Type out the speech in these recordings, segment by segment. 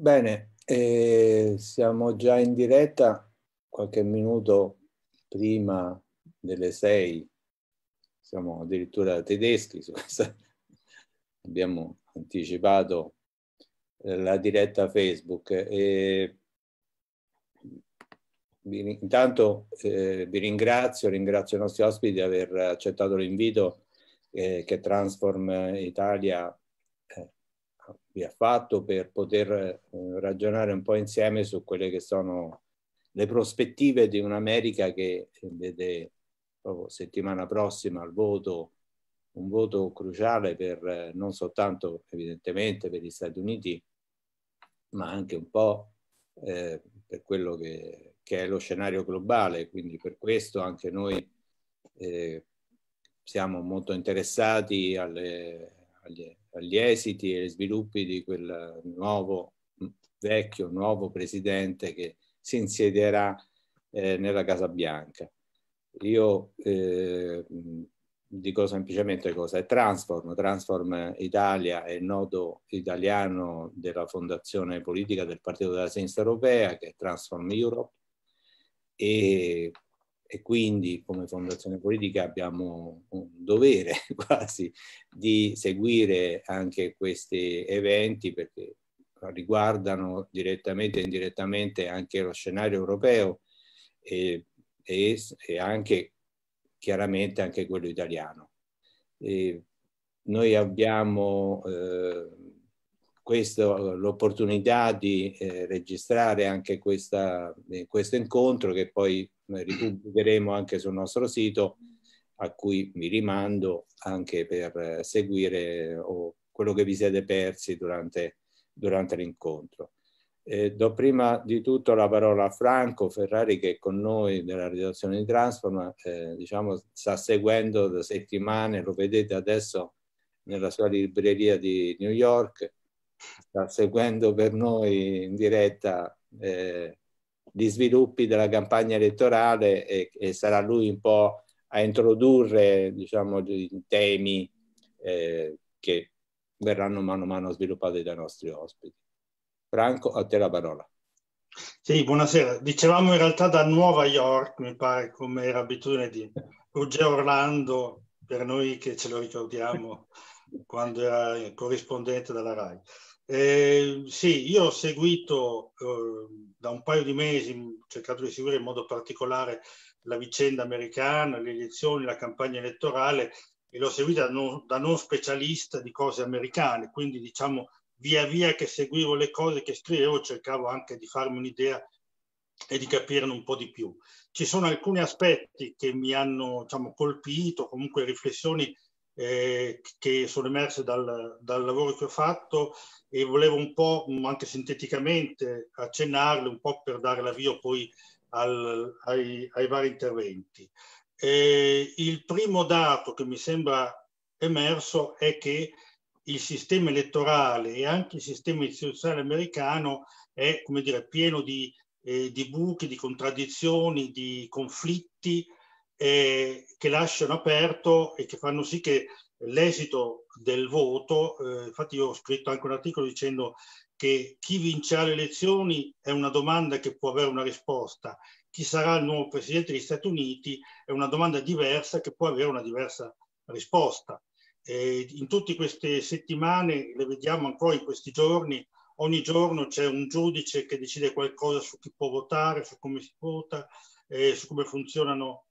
Bene, eh, siamo già in diretta qualche minuto prima delle sei, siamo addirittura tedeschi, su questa. abbiamo anticipato eh, la diretta Facebook. E intanto eh, vi ringrazio, ringrazio i nostri ospiti di aver accettato l'invito eh, che Transform Italia vi ha fatto per poter eh, ragionare un po' insieme su quelle che sono le prospettive di un'America che vede proprio settimana prossima il voto, un voto cruciale per eh, non soltanto evidentemente per gli Stati Uniti, ma anche un po' eh, per quello che, che, è lo scenario globale. Quindi per questo anche noi eh, siamo molto interessati alle, agli, agli esiti e sviluppi di quel nuovo, vecchio, nuovo presidente che si insiederà eh, nella Casa Bianca. Io eh, dico semplicemente cosa è Transform. Transform Italia è il nodo italiano della fondazione politica del Partito della Sinistra Europea, che è Transform Europe, e e quindi come fondazione politica abbiamo un dovere quasi di seguire anche questi eventi perché riguardano direttamente e indirettamente anche lo scenario europeo e, e, e anche chiaramente anche quello italiano. E noi abbiamo eh, l'opportunità di eh, registrare anche questa, eh, questo incontro che poi ripubblicheremo anche sul nostro sito a cui vi rimando anche per seguire o quello che vi siete persi durante, durante l'incontro. Eh, do prima di tutto la parola a Franco Ferrari che è con noi della redazione di Transform, eh, diciamo sta seguendo da settimane, lo vedete adesso nella sua libreria di New York, sta seguendo per noi in diretta eh, gli sviluppi della campagna elettorale e, e, sarà lui un po' a introdurre diciamo, i temi eh, che verranno mano a mano sviluppati dai nostri ospiti. Franco, a te la parola. Sì, buonasera. Dicevamo in realtà da Nuova York, mi pare, come era abitudine di Ruggero Orlando, per noi che ce lo ricordiamo quando era corrispondente della RAI. Eh, sì, io ho seguito eh, da un paio di mesi, ho cercato di seguire in modo particolare la vicenda americana, le elezioni, la campagna elettorale e l'ho seguita da non, da non specialista di cose americane, quindi diciamo via via che seguivo le cose che scrivevo cercavo anche di farmi un'idea e di capirne un po' di più. Ci sono alcuni aspetti che mi hanno diciamo, colpito, comunque riflessioni eh, che sono emerse dal, dal, lavoro che ho fatto e volevo un po' anche sinteticamente accennarle un po' per dare l'avvio poi al, ai, ai, vari interventi. Eh, il primo dato che mi sembra emerso è che il sistema elettorale e anche il sistema istituzionale americano è come dire, pieno di, eh, di buchi, di contraddizioni, di conflitti eh, che lasciano aperto e che fanno sì che l'esito del voto, eh, infatti io ho scritto anche un articolo dicendo che chi vincerà le elezioni è una domanda che può avere una risposta, chi sarà il nuovo presidente degli Stati Uniti è una domanda diversa che può avere una diversa risposta. E in tutte queste settimane, le vediamo ancora in questi giorni, ogni giorno c'è un giudice che decide qualcosa su chi può votare, su come si vota, eh, su come funzionano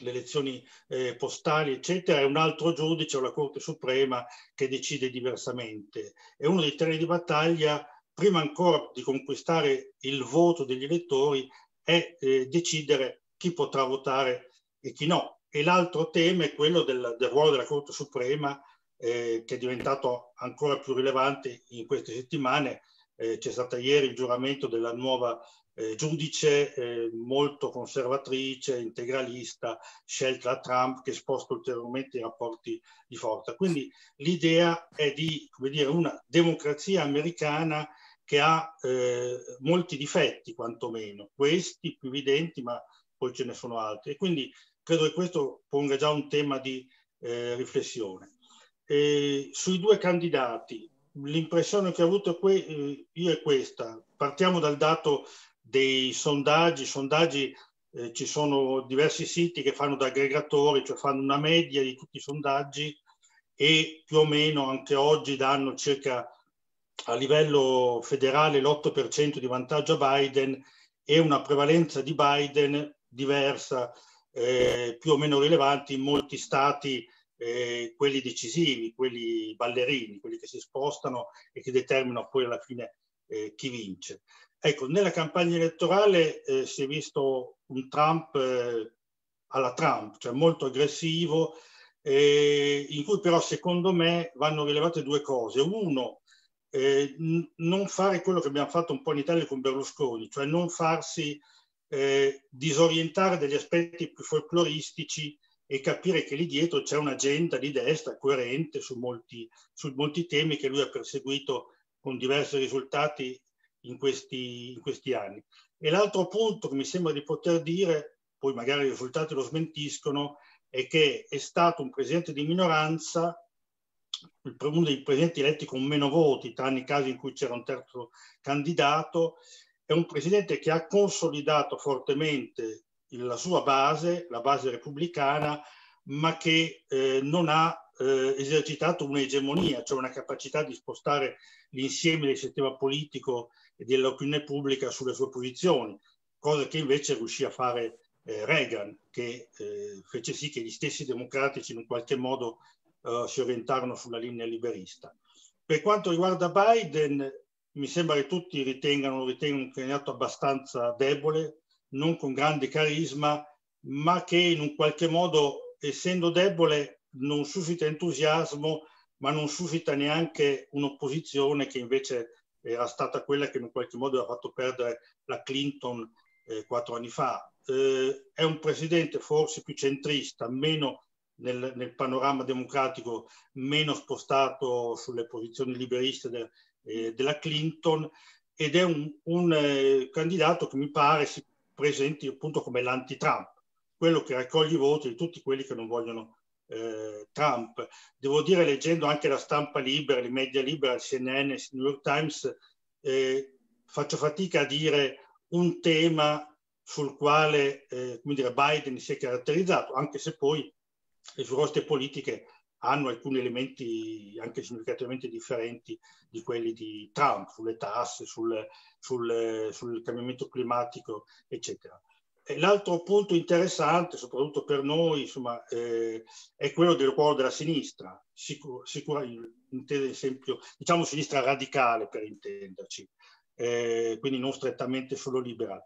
le elezioni eh, postali, eccetera, è un altro giudice o la Corte Suprema che decide diversamente. È uno dei terreni di battaglia, prima ancora di conquistare il voto degli elettori, è eh, decidere chi potrà votare e chi no. E l'altro tema è quello del, del ruolo della Corte Suprema eh, che è diventato ancora più rilevante in queste settimane. Eh, c'è stata ieri il giuramento della nuova eh, giudice eh, molto conservatrice, integralista, scelta da Trump, che sposta ulteriormente i rapporti di forza. Quindi l'idea è di dire, una democrazia americana che ha eh, molti difetti, quantomeno, questi più evidenti, ma poi ce ne sono altri. E quindi credo che questo ponga già un tema di eh, riflessione. E sui due candidati, l'impressione che ho avuto que- eh, io è questa. Partiamo dal dato dei sondaggi. sondaggi eh, ci sono diversi siti che fanno da aggregatori, cioè fanno una media di tutti i sondaggi e più o meno anche oggi danno circa a livello federale l'8% di vantaggio a Biden e una prevalenza di Biden diversa, eh, più o meno rilevante in molti stati, eh, quelli decisivi, quelli ballerini, quelli che si spostano e che determinano poi alla fine eh, chi vince. Ecco, nella campagna elettorale eh, si è visto un Trump eh, alla Trump, cioè molto aggressivo, eh, in cui però secondo me vanno rilevate due cose. Uno, eh, n- non fare quello che abbiamo fatto un po' in Italia con Berlusconi, cioè non farsi eh, disorientare dagli aspetti più folcloristici e capire che lì dietro c'è un'agenda di destra coerente su molti, su molti temi che lui ha perseguito con diversi risultati in questi, in questi anni. E l'altro punto che mi sembra di poter dire, poi magari i risultati lo smentiscono, è che è stato un presidente di minoranza, uno dei presidenti eletti con meno voti, tranne i casi in cui c'era un terzo candidato, è un presidente che ha consolidato fortemente la sua base, la base repubblicana, ma che eh, non ha eh, esercitato un'egemonia, cioè una capacità di spostare l'insieme del sistema politico e dell'opinione pubblica sulle sue posizioni, cosa che invece riuscì a fare eh, Reagan, che eh, fece sì che gli stessi democratici in qualche modo eh, si orientarono sulla linea liberista. Per quanto riguarda Biden, mi sembra che tutti ritengano, ritengano un candidato abbastanza debole, non con grande carisma, ma che in un qualche modo, essendo debole, non suscita entusiasmo, ma non suscita neanche un'opposizione che invece era stata quella che in qualche modo ha fatto perdere la Clinton eh, quattro anni fa. Eh, è un presidente forse più centrista, meno nel, nel, panorama democratico, meno spostato sulle posizioni liberiste de, eh, della Clinton ed è un, un eh, candidato che mi pare si presenti appunto come l'anti-Trump, quello che raccoglie i voti di tutti quelli che non vogliono eh, Trump. Devo dire, leggendo anche la stampa libera, le media libera, CNN, il New York Times, eh, faccio fatica a dire un tema sul quale eh, dire, Biden si è caratterizzato, anche se poi le sue roste politiche hanno alcuni elementi anche significativamente differenti di quelli di Trump, sulle tasse, sul, sul, sul cambiamento climatico, eccetera. L'altro punto interessante, soprattutto per noi, insomma, eh, è quello del ruolo della sinistra, sicur- sicuramente, esempio, diciamo sinistra radicale per intenderci, eh, quindi non strettamente solo liberal.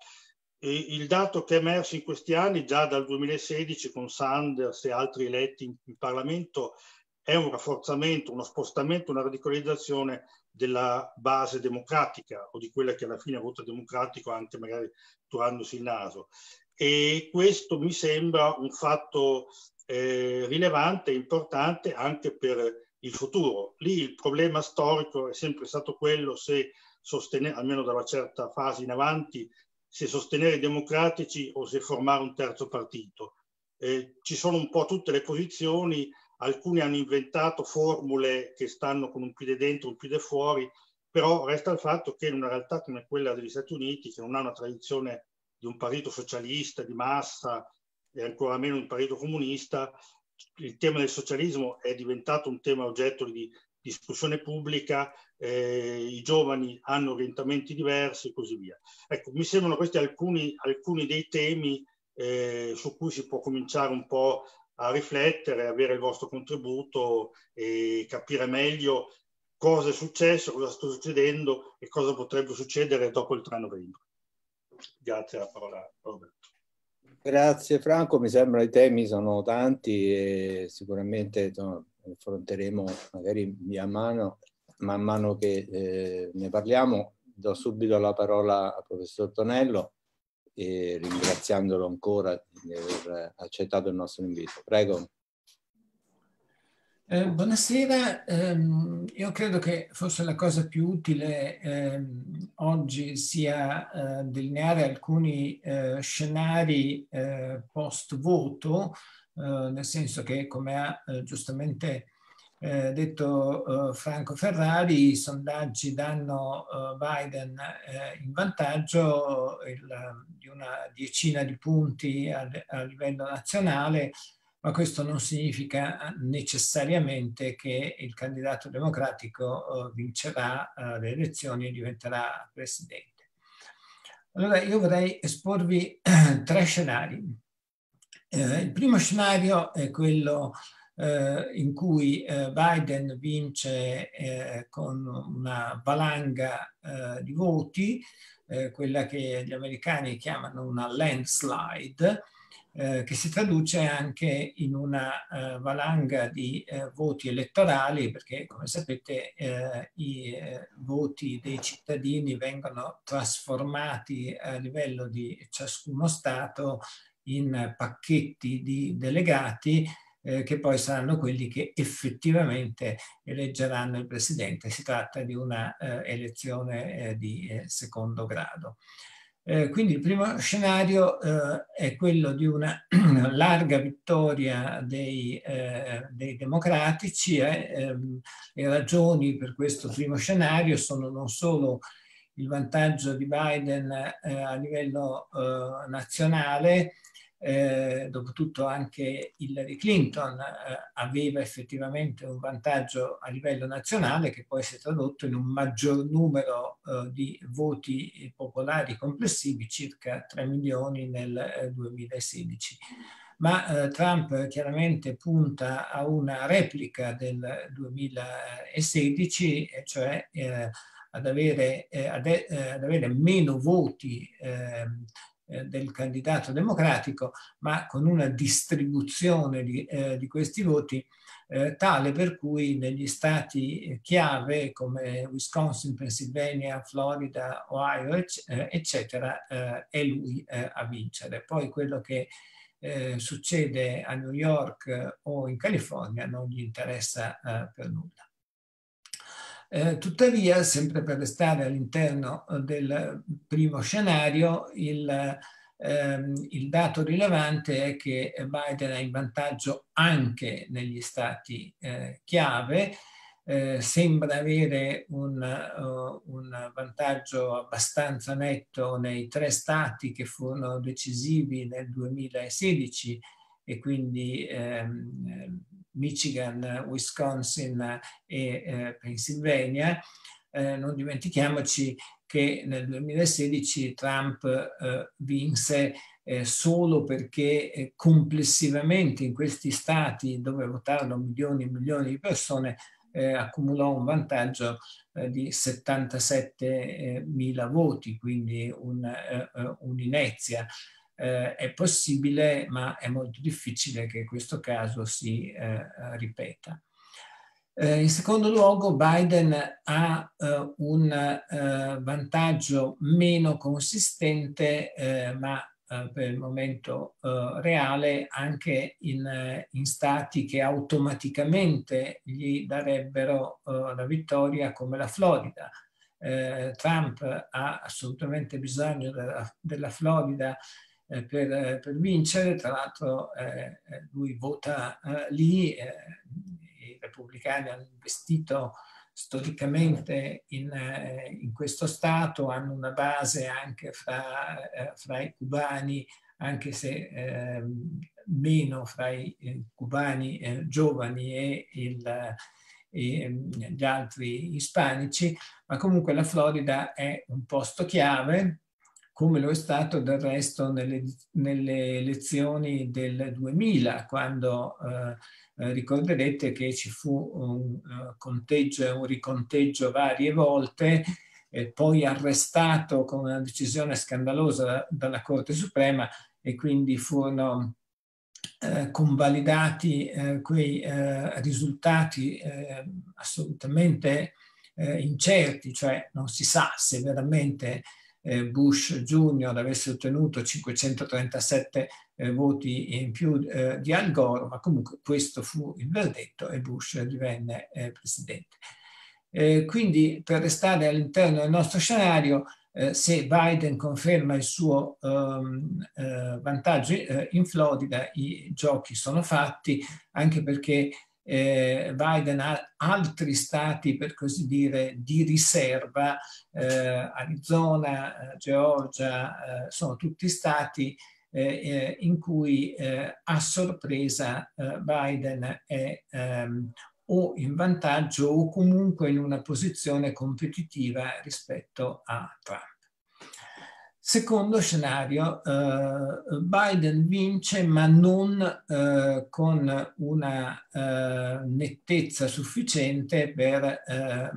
E il dato che è emerso in questi anni, già dal 2016 con Sanders e altri eletti in, in Parlamento, è un rafforzamento, uno spostamento, una radicalizzazione della base democratica o di quella che alla fine ha voto democratico anche magari turandosi il naso. E questo mi sembra un fatto eh, rilevante e importante anche per il futuro. Lì il problema storico è sempre stato quello se sostenere, almeno da una certa fase in avanti, se sostenere i democratici o se formare un terzo partito. Eh, ci sono un po' tutte le posizioni, alcuni hanno inventato formule che stanno con un piede dentro, un piede fuori, però resta il fatto che in una realtà come quella degli Stati Uniti, che non ha una tradizione di un partito socialista di massa e ancora meno un partito comunista, il tema del socialismo è diventato un tema oggetto di discussione pubblica, eh, i giovani hanno orientamenti diversi e così via. Ecco, mi sembrano questi alcuni, alcuni dei temi eh, su cui si può cominciare un po' a riflettere, avere il vostro contributo e capire meglio cosa è successo, cosa sta succedendo e cosa potrebbe succedere dopo il 3 novembre. Grazie alla parola Roberto. Grazie Franco, mi sembra i temi sono tanti e sicuramente affronteremo magari via mano, man mano che eh, ne parliamo. Do subito la parola al professor Tonello e ringraziandolo ancora di aver accettato il nostro invito. Prego. Eh, buonasera, eh, io credo che forse la cosa più utile eh, oggi sia eh, delineare alcuni eh, scenari eh, post voto, nel senso che come ha giustamente detto Franco Ferrari, i sondaggi danno Biden in vantaggio il, di una decina di punti a, a livello nazionale ma questo non significa necessariamente che il candidato democratico eh, vincerà eh, le elezioni e diventerà presidente. Allora io vorrei esporvi tre scenari. Eh, il primo scenario è quello in cui Biden vince con una valanga di voti, quella che gli americani chiamano una landslide, eh, che si traduce anche in una eh, valanga di eh, voti elettorali, perché come sapete eh, i eh, voti dei cittadini vengono trasformati a livello di ciascuno Stato in pacchetti di delegati eh, che poi saranno quelli che effettivamente eleggeranno il Presidente. Si tratta di una elezione di secondo grado. Eh, quindi il primo scenario eh, è quello di una larga vittoria dei, eh, dei democratici. Ehm, le ragioni per questo primo scenario sono non solo il vantaggio di Biden eh, a livello eh, nazionale, eh, dopotutto anche Hillary Clinton eh, aveva effettivamente un vantaggio a livello nazionale che poi si è tradotto in un maggior numero eh, di voti popolari complessivi, circa 3 milioni nel 2016. Eh, Ma eh, Trump chiaramente punta a una replica del 2016, cioè eh, ad avere, ad, ad, avere, meno voti ehm, eh, del candidato democratico, ma con una distribuzione di, eh, di questi voti eh, tale per cui negli stati chiave come Wisconsin, Pennsylvania, Florida, Ohio, eh, eccetera, eh, è lui eh, a vincere. Poi quello che succede a New York o in California non gli interessa per nulla. Eh, tuttavia, sempre per restare all'interno eh, del primo scenario, il, ehm, il, dato rilevante è che Biden ha in vantaggio anche negli stati eh, chiave, eh, sembra avere un, uh, un, vantaggio abbastanza netto nei tre stati che furono decisivi nel 2016 e quindi ehm, Michigan, Wisconsin e eh, Pennsylvania. Eh, non dimentichiamoci che nel 2016 Trump eh, vinse eh, solo perché eh, complessivamente in questi stati dove votarono milioni e milioni di persone eh, accumulò un vantaggio di 77 mila voti, quindi un, un'inezia eh, è possibile, ma è molto difficile che questo caso si eh, ripeta. Eh, in secondo luogo, Biden ha eh, un eh, vantaggio meno consistente, eh, ma per il momento reale, anche in, in, stati che automaticamente gli darebbero la vittoria, come la Florida. Trump ha assolutamente bisogno della, della Florida eh, per, eh, per, vincere, tra l'altro eh, lui vota lì, i repubblicani hanno investito storicamente in, in, questo Stato, hanno una base anche fra, fra i cubani, anche se eh, meno fra i eh, cubani eh, giovani e, il, e, gli altri ispanici, ma comunque la Florida è un posto chiave come lo è stato del resto nelle, nelle elezioni del 2000, quando eh, eh, ricorderete che ci fu un uh, conteggio un riconteggio varie volte, eh, poi arrestato con una decisione scandalosa dalla Corte Suprema e quindi furono eh, convalidati eh, quei risultati assolutamente incerti, cioè non si sa se veramente Bush Jr. avesse ottenuto 537 voti in più di Al Gore, ma comunque questo fu il verdetto e Bush divenne presidente. quindi per restare all'interno del nostro scenario, eh, se Biden conferma il suo um, eh, vantaggio eh, in Florida, i giochi sono fatti, anche perché eh, Biden ha altri stati, per così dire, di riserva, eh, Arizona, Georgia, sono tutti stati in cui a sorpresa Biden è um, o in vantaggio o comunque in una posizione competitiva rispetto a Trump. Secondo scenario, eh, Biden vince ma non eh, con una eh, nettezza sufficiente per eh,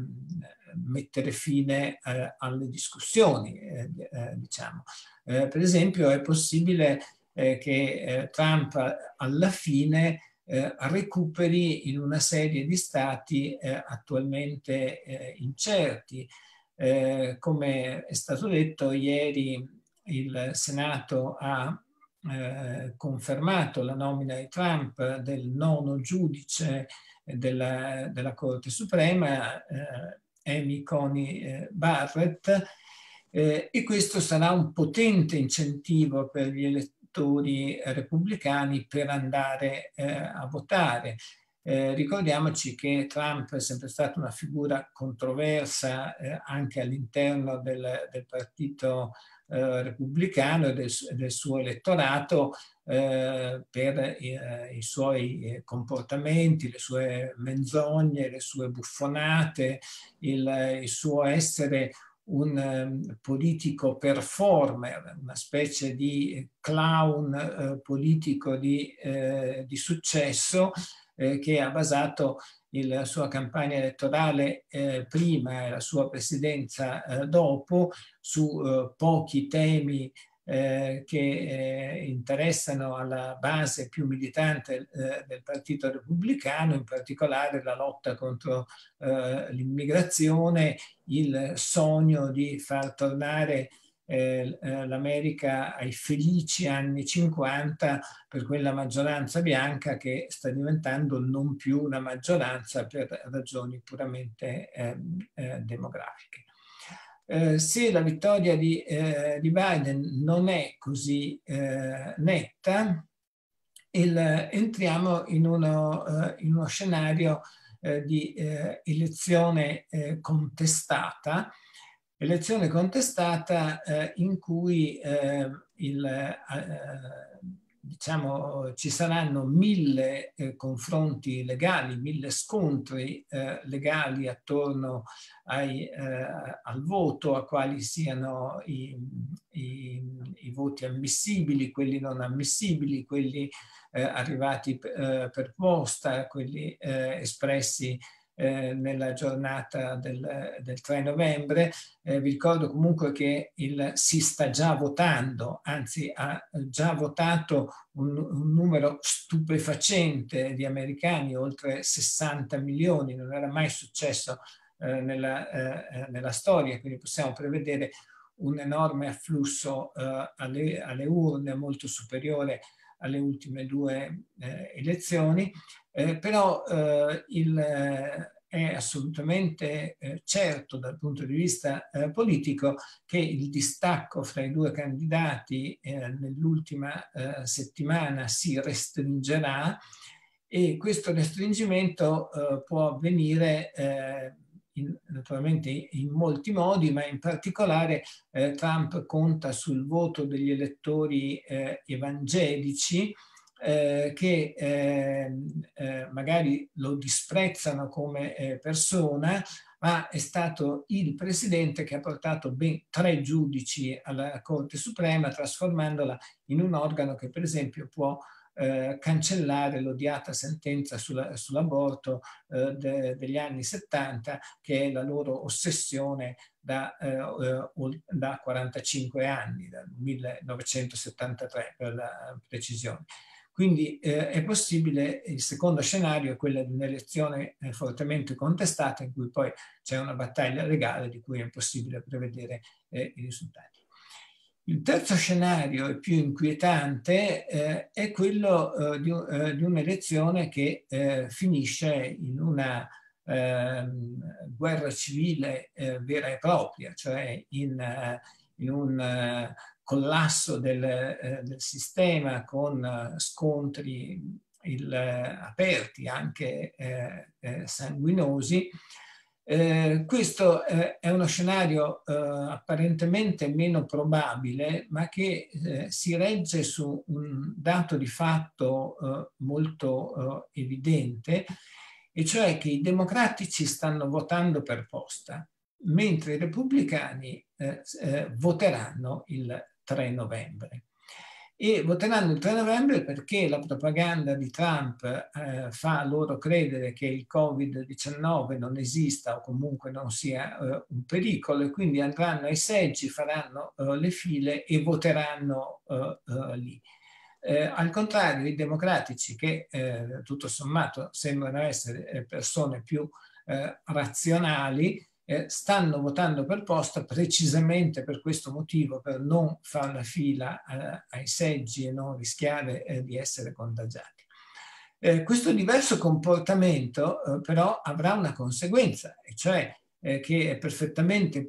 mettere fine eh, alle discussioni. Eh, diciamo. per esempio è possibile che Trump alla fine recuperi in una serie di stati attualmente incerti. Eh, come è stato detto ieri, il Senato ha eh, confermato la nomina di Trump del nono giudice della, della Corte Suprema, eh, Amy Coney Barrett, e questo sarà un potente incentivo per gli elettori elettori repubblicani per andare eh, a votare. Eh, ricordiamoci che Trump è sempre stata una figura controversa eh, anche all'interno del, del partito eh, repubblicano e del, del, suo elettorato eh, per eh, i suoi comportamenti, le sue menzogne, le sue buffonate, il, il suo essere un um, politico performer, una specie di clown uh, politico di, uh, di successo uh, che ha basato la sua campagna elettorale prima e la sua presidenza dopo su pochi temi eh, che eh, interessano alla base più militante eh, del Partito Repubblicano, in particolare la lotta contro eh, l'immigrazione, il sogno di far tornare eh, eh, l'America ai felici anni 50 per quella maggioranza bianca che sta diventando non più una maggioranza per ragioni puramente ehm, demografiche. Eh, se la vittoria di, eh, di, Biden non è così eh, netta, il, entriamo in uno, eh, in uno scenario eh, di elezione contestata, elezione contestata in cui il diciamo, ci saranno mille eh, confronti legali, mille scontri eh, legali attorno ai, eh, al voto, a quali siano i, i, i, voti ammissibili, quelli non ammissibili, quelli eh, arrivati eh, per posta, quelli eh, espressi eh, nella giornata del, del 3 novembre. Eh, vi ricordo comunque che il, si sta già votando, anzi ha già votato un, un, numero stupefacente di americani, oltre 60 milioni, non era mai successo eh, nella, eh, nella, storia, quindi possiamo prevedere un enorme afflusso eh, alle, alle urne molto superiore alle ultime due eh, elezioni, eh, però eh, il, eh, è assolutamente eh, certo dal punto di vista eh, politico che il distacco fra i due candidati nell'ultima settimana si restringerà e questo restringimento può avvenire in, naturalmente in molti modi, ma in particolare eh, Trump conta sul voto degli elettori eh, evangelici eh, che ehm, eh, magari lo disprezzano come eh, persona, ma è stato il presidente che ha portato ben tre giudici alla Corte Suprema, trasformandola in un organo che per esempio può eh, cancellare l'odiata sentenza sulla, sull'aborto eh, de, degli anni 70, che è la loro ossessione da, eh, eh da 45 anni, dal 1973 per la precisione. Quindi eh, è possibile, il secondo scenario è quello di un'elezione eh, fortemente contestata in cui poi c'è una battaglia legale di cui è impossibile prevedere eh, i risultati. Il terzo scenario e più inquietante eh, è quello eh, di, eh, di, un'elezione che finisce in una ehm, guerra civile vera e propria, cioè in, in un collasso del, eh, del sistema con eh, scontri il, aperti, anche eh, eh, sanguinosi. Eh, questo è uno scenario apparentemente meno probabile, ma che si regge su un dato di fatto molto evidente, e cioè che i democratici stanno votando per posta, mentre i repubblicani eh, eh, voteranno il 3 novembre. E voteranno il 3 novembre perché la propaganda di Trump eh, fa loro credere che il Covid-19 non esista o comunque non sia eh, un pericolo e quindi andranno ai seggi, faranno eh, le file e voteranno eh, eh, lì. Eh, al contrario, i democratici, che tutto sommato sembrano essere persone più razionali, eh, stanno votando per posta precisamente per questo motivo, per non fare la fila eh, ai seggi e non rischiare eh, di essere contagiati. Eh, questo diverso comportamento eh, però avrà una conseguenza, e cioè eh, che è perfettamente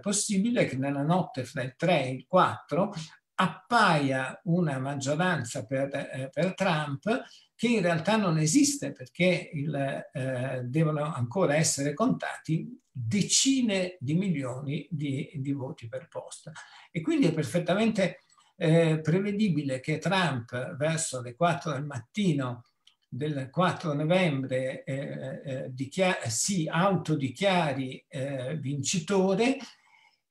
possibile che nella notte fra il 3 e il 4 appaia una maggioranza per, per Trump che in realtà non esiste perché il, eh, devono ancora essere contati decine di milioni di, di voti per posta. E quindi è perfettamente eh, prevedibile che Trump verso le 4 del mattino del 4 novembre eh, eh, dichiar- si autodichiari eh, vincitore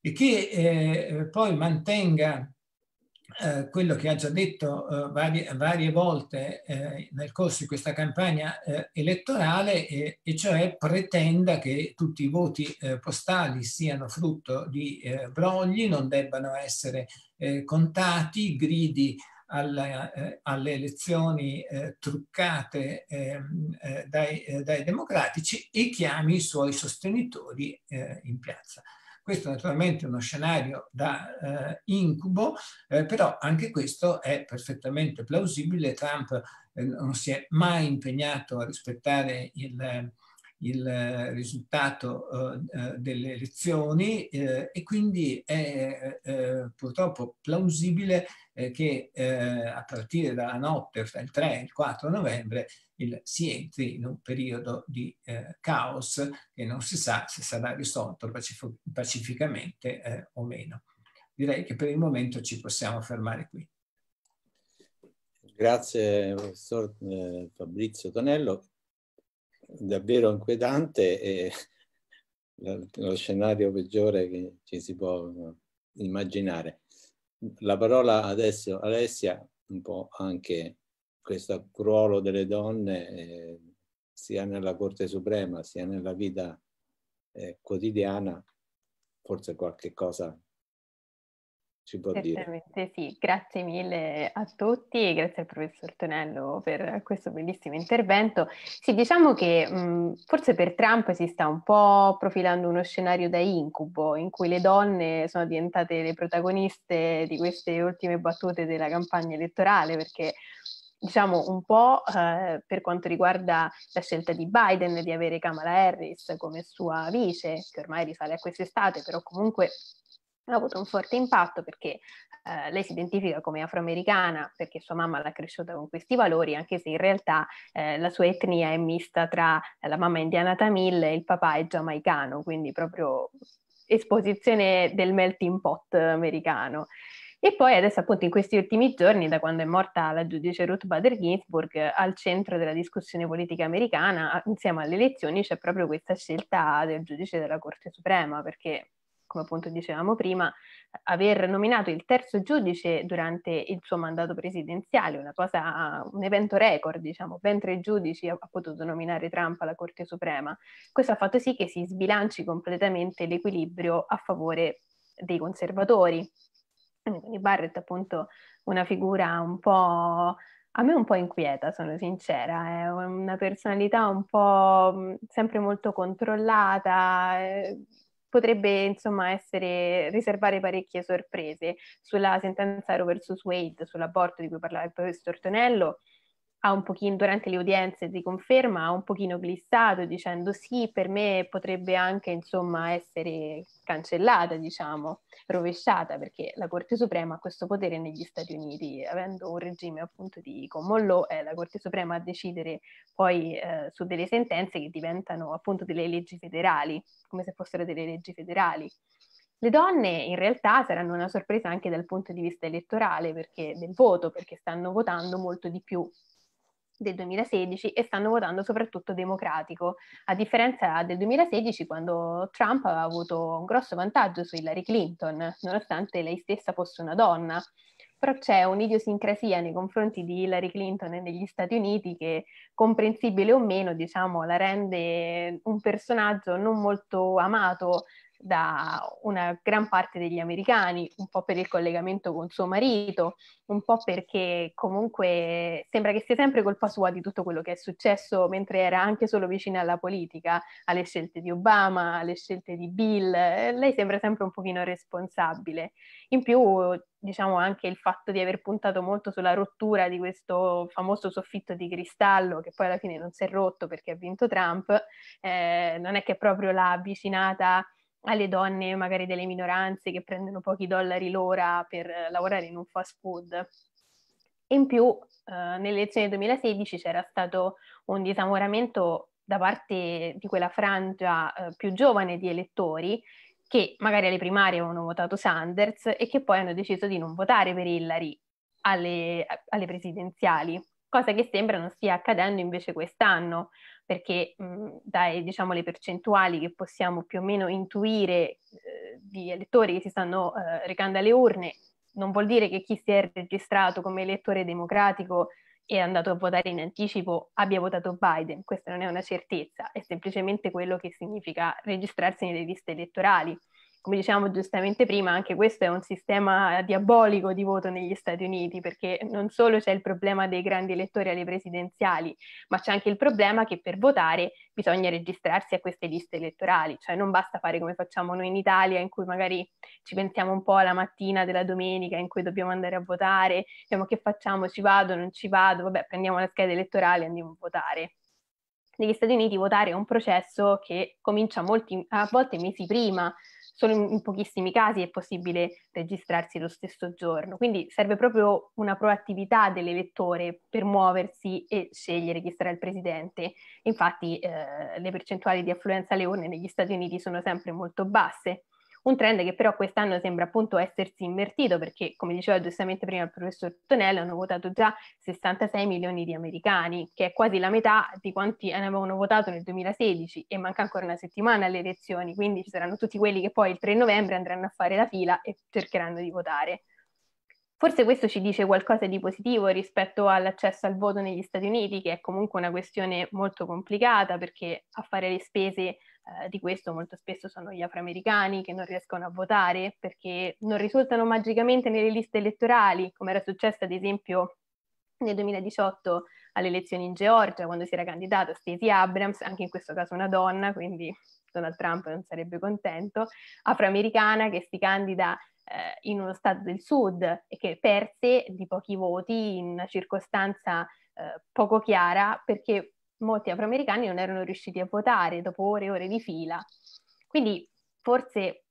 e che eh, poi mantenga eh, quello che ha già detto eh, varie, varie, volte eh, nel corso di questa campagna eh, elettorale, e cioè pretenda che tutti i voti eh, postali siano frutto di brogli, non debbano essere contati, gridi alla, alle elezioni truccate ehm, dai, dai, democratici e chiami i suoi sostenitori in piazza. Questo naturalmente è uno scenario da eh, incubo, eh, però anche questo è perfettamente plausibile. Trump eh, non si è mai impegnato a rispettare il, il risultato eh, delle elezioni eh, e quindi è eh, purtroppo plausibile eh, che eh, a partire dalla notte fra il 3 e il 4 novembre il, si entri in un periodo di eh, caos che non si sa se sarà risolto pacif- pacificamente eh, o meno. Direi che per il momento ci possiamo fermare qui. Grazie professor eh, Fabrizio Tonello, davvero inquietante e lo scenario peggiore che ci si può immaginare la parola adesso Alessia, un po' anche questo ruolo delle donne eh, sia nella Corte Suprema sia nella vita eh, quotidiana, forse qualche cosa ci può dire. sì, grazie mille a tutti grazie al professor Tonello per questo bellissimo intervento. Sì, diciamo che mh, forse per Trump si sta un po' profilando uno scenario da incubo in cui le donne sono diventate le protagoniste di queste ultime battute della campagna elettorale perché diciamo un po' eh, per quanto riguarda la scelta di Biden di avere Kamala Harris come sua vice, che ormai risale a quest'estate, però comunque ha avuto un forte impatto perché eh, lei si identifica come afroamericana perché sua mamma l'ha cresciuta con questi valori, anche se in realtà eh, la sua etnia è mista tra la mamma indiana tamil e il papà è giamaicano, quindi proprio esposizione del melting pot americano. E poi adesso appunto in questi ultimi giorni, da quando è morta la giudice Ruth Bader Ginsburg, al centro della discussione politica americana, insieme alle elezioni, c'è proprio questa scelta del giudice della Corte Suprema, perché come appunto dicevamo prima, aver nominato il terzo giudice durante il suo mandato presidenziale, cosa, un evento record, diciamo, ben tre giudici ha, ha potuto nominare Trump alla Corte Suprema. Questo ha fatto sì che si sbilanci completamente l'equilibrio a favore dei conservatori. Quindi Barrett appunto una figura un po' A me un po' inquieta, sono sincera, è una personalità un po' sempre molto controllata, eh, potrebbe insomma essere, riservare parecchie sorprese. Sulla sentenza Roe vs. Wade, sull'aborto di cui parlava il professor Tonello, ha un pochino, durante le udienze di conferma, ha un pochino glissato dicendo sì, per me potrebbe anche insomma essere cancellata, diciamo, rovesciata, perché la Corte Suprema ha questo potere negli Stati Uniti, avendo un regime appunto di common law, è la Corte Suprema a decidere poi eh, su delle sentenze che diventano appunto delle leggi federali, come se fossero delle leggi federali. Le donne in realtà saranno una sorpresa anche dal punto di vista elettorale, perché, del voto, perché stanno votando molto di più del 2016 e stanno votando soprattutto democratico, a differenza del 2016 quando Trump aveva avuto un grosso vantaggio su Hillary Clinton, nonostante lei stessa fosse una donna. Però c'è un'idiosincrasia nei confronti di Hillary Clinton degli Stati Uniti che, comprensibile o meno, diciamo, la rende un personaggio non molto amato da una gran parte degli americani, un po' per il collegamento con suo marito, un po' perché comunque sembra che sia sempre colpa sua di tutto quello che è successo mentre era anche solo vicina alla politica, alle scelte di Obama, alle scelte di Bill, lei sembra sempre un pochino responsabile. In più, diciamo anche il fatto di aver puntato molto sulla rottura di questo famoso soffitto di cristallo che poi alla fine non si è rotto perché ha vinto Trump, eh, non è che proprio l'ha avvicinata alle donne magari delle minoranze che prendono pochi dollari l'ora per lavorare in un fast food. In più, eh, nelle elezioni del 2016 c'era stato un disamoramento da parte di quella frangia eh, più giovane di elettori che magari alle primarie avevano votato Sanders e che poi hanno deciso di non votare per Hillary alle, alle presidenziali, cosa che sembra non stia accadendo invece quest'anno perché mh, dai diciamo, le percentuali che possiamo più o meno intuire eh, di elettori che si stanno eh, recando alle urne, non vuol dire che chi si è registrato come elettore democratico e è andato a votare in anticipo abbia votato Biden, questa non è una certezza, è semplicemente quello che significa registrarsi nelle liste elettorali come diciamo giustamente prima, anche questo è un sistema diabolico di voto negli Stati Uniti, perché non solo c'è il problema dei grandi elettori alle presidenziali, ma c'è anche il problema che per votare bisogna registrarsi a queste liste elettorali, cioè non basta fare come facciamo noi in Italia, in cui magari ci pensiamo un po' alla mattina della domenica in cui dobbiamo andare a votare, diciamo che facciamo, ci vado, non ci vado, vabbè, prendiamo la scheda elettorale e andiamo a votare. Negli Stati Uniti votare è un processo che comincia molti, a volte mesi prima solo in, pochissimi casi è possibile registrarsi lo stesso giorno, quindi serve proprio una proattività dell'elettore per muoversi e scegliere chi sarà il presidente. Infatti eh, le percentuali di affluenza alle urne negli Stati Uniti sono sempre molto basse un trend che però quest'anno sembra appunto essersi invertito perché, come diceva giustamente prima il professor Tonello, hanno votato già 66 milioni di americani, che è quasi la metà di quanti ne avevano votato nel 2016 e manca ancora una settimana alle elezioni, quindi ci saranno tutti quelli che poi il 3 novembre andranno a fare la fila e cercheranno di votare. Forse questo ci dice qualcosa di positivo rispetto all'accesso al voto negli Stati Uniti, che è comunque una questione molto complicata perché a fare le spese eh, di questo molto spesso sono gli afroamericani che non riescono a votare perché non risultano magicamente nelle liste elettorali, come era successo ad esempio nel 2018 alle elezioni in Georgia, quando si era candidata Stacey Abrams, anche in questo caso una donna, quindi Donald Trump non sarebbe contento, afroamericana che si candida eh, in uno stato del sud e che perse di pochi voti in una circostanza eh, poco chiara perché molti afroamericani non erano riusciti a votare dopo ore e ore di fila. Quindi forse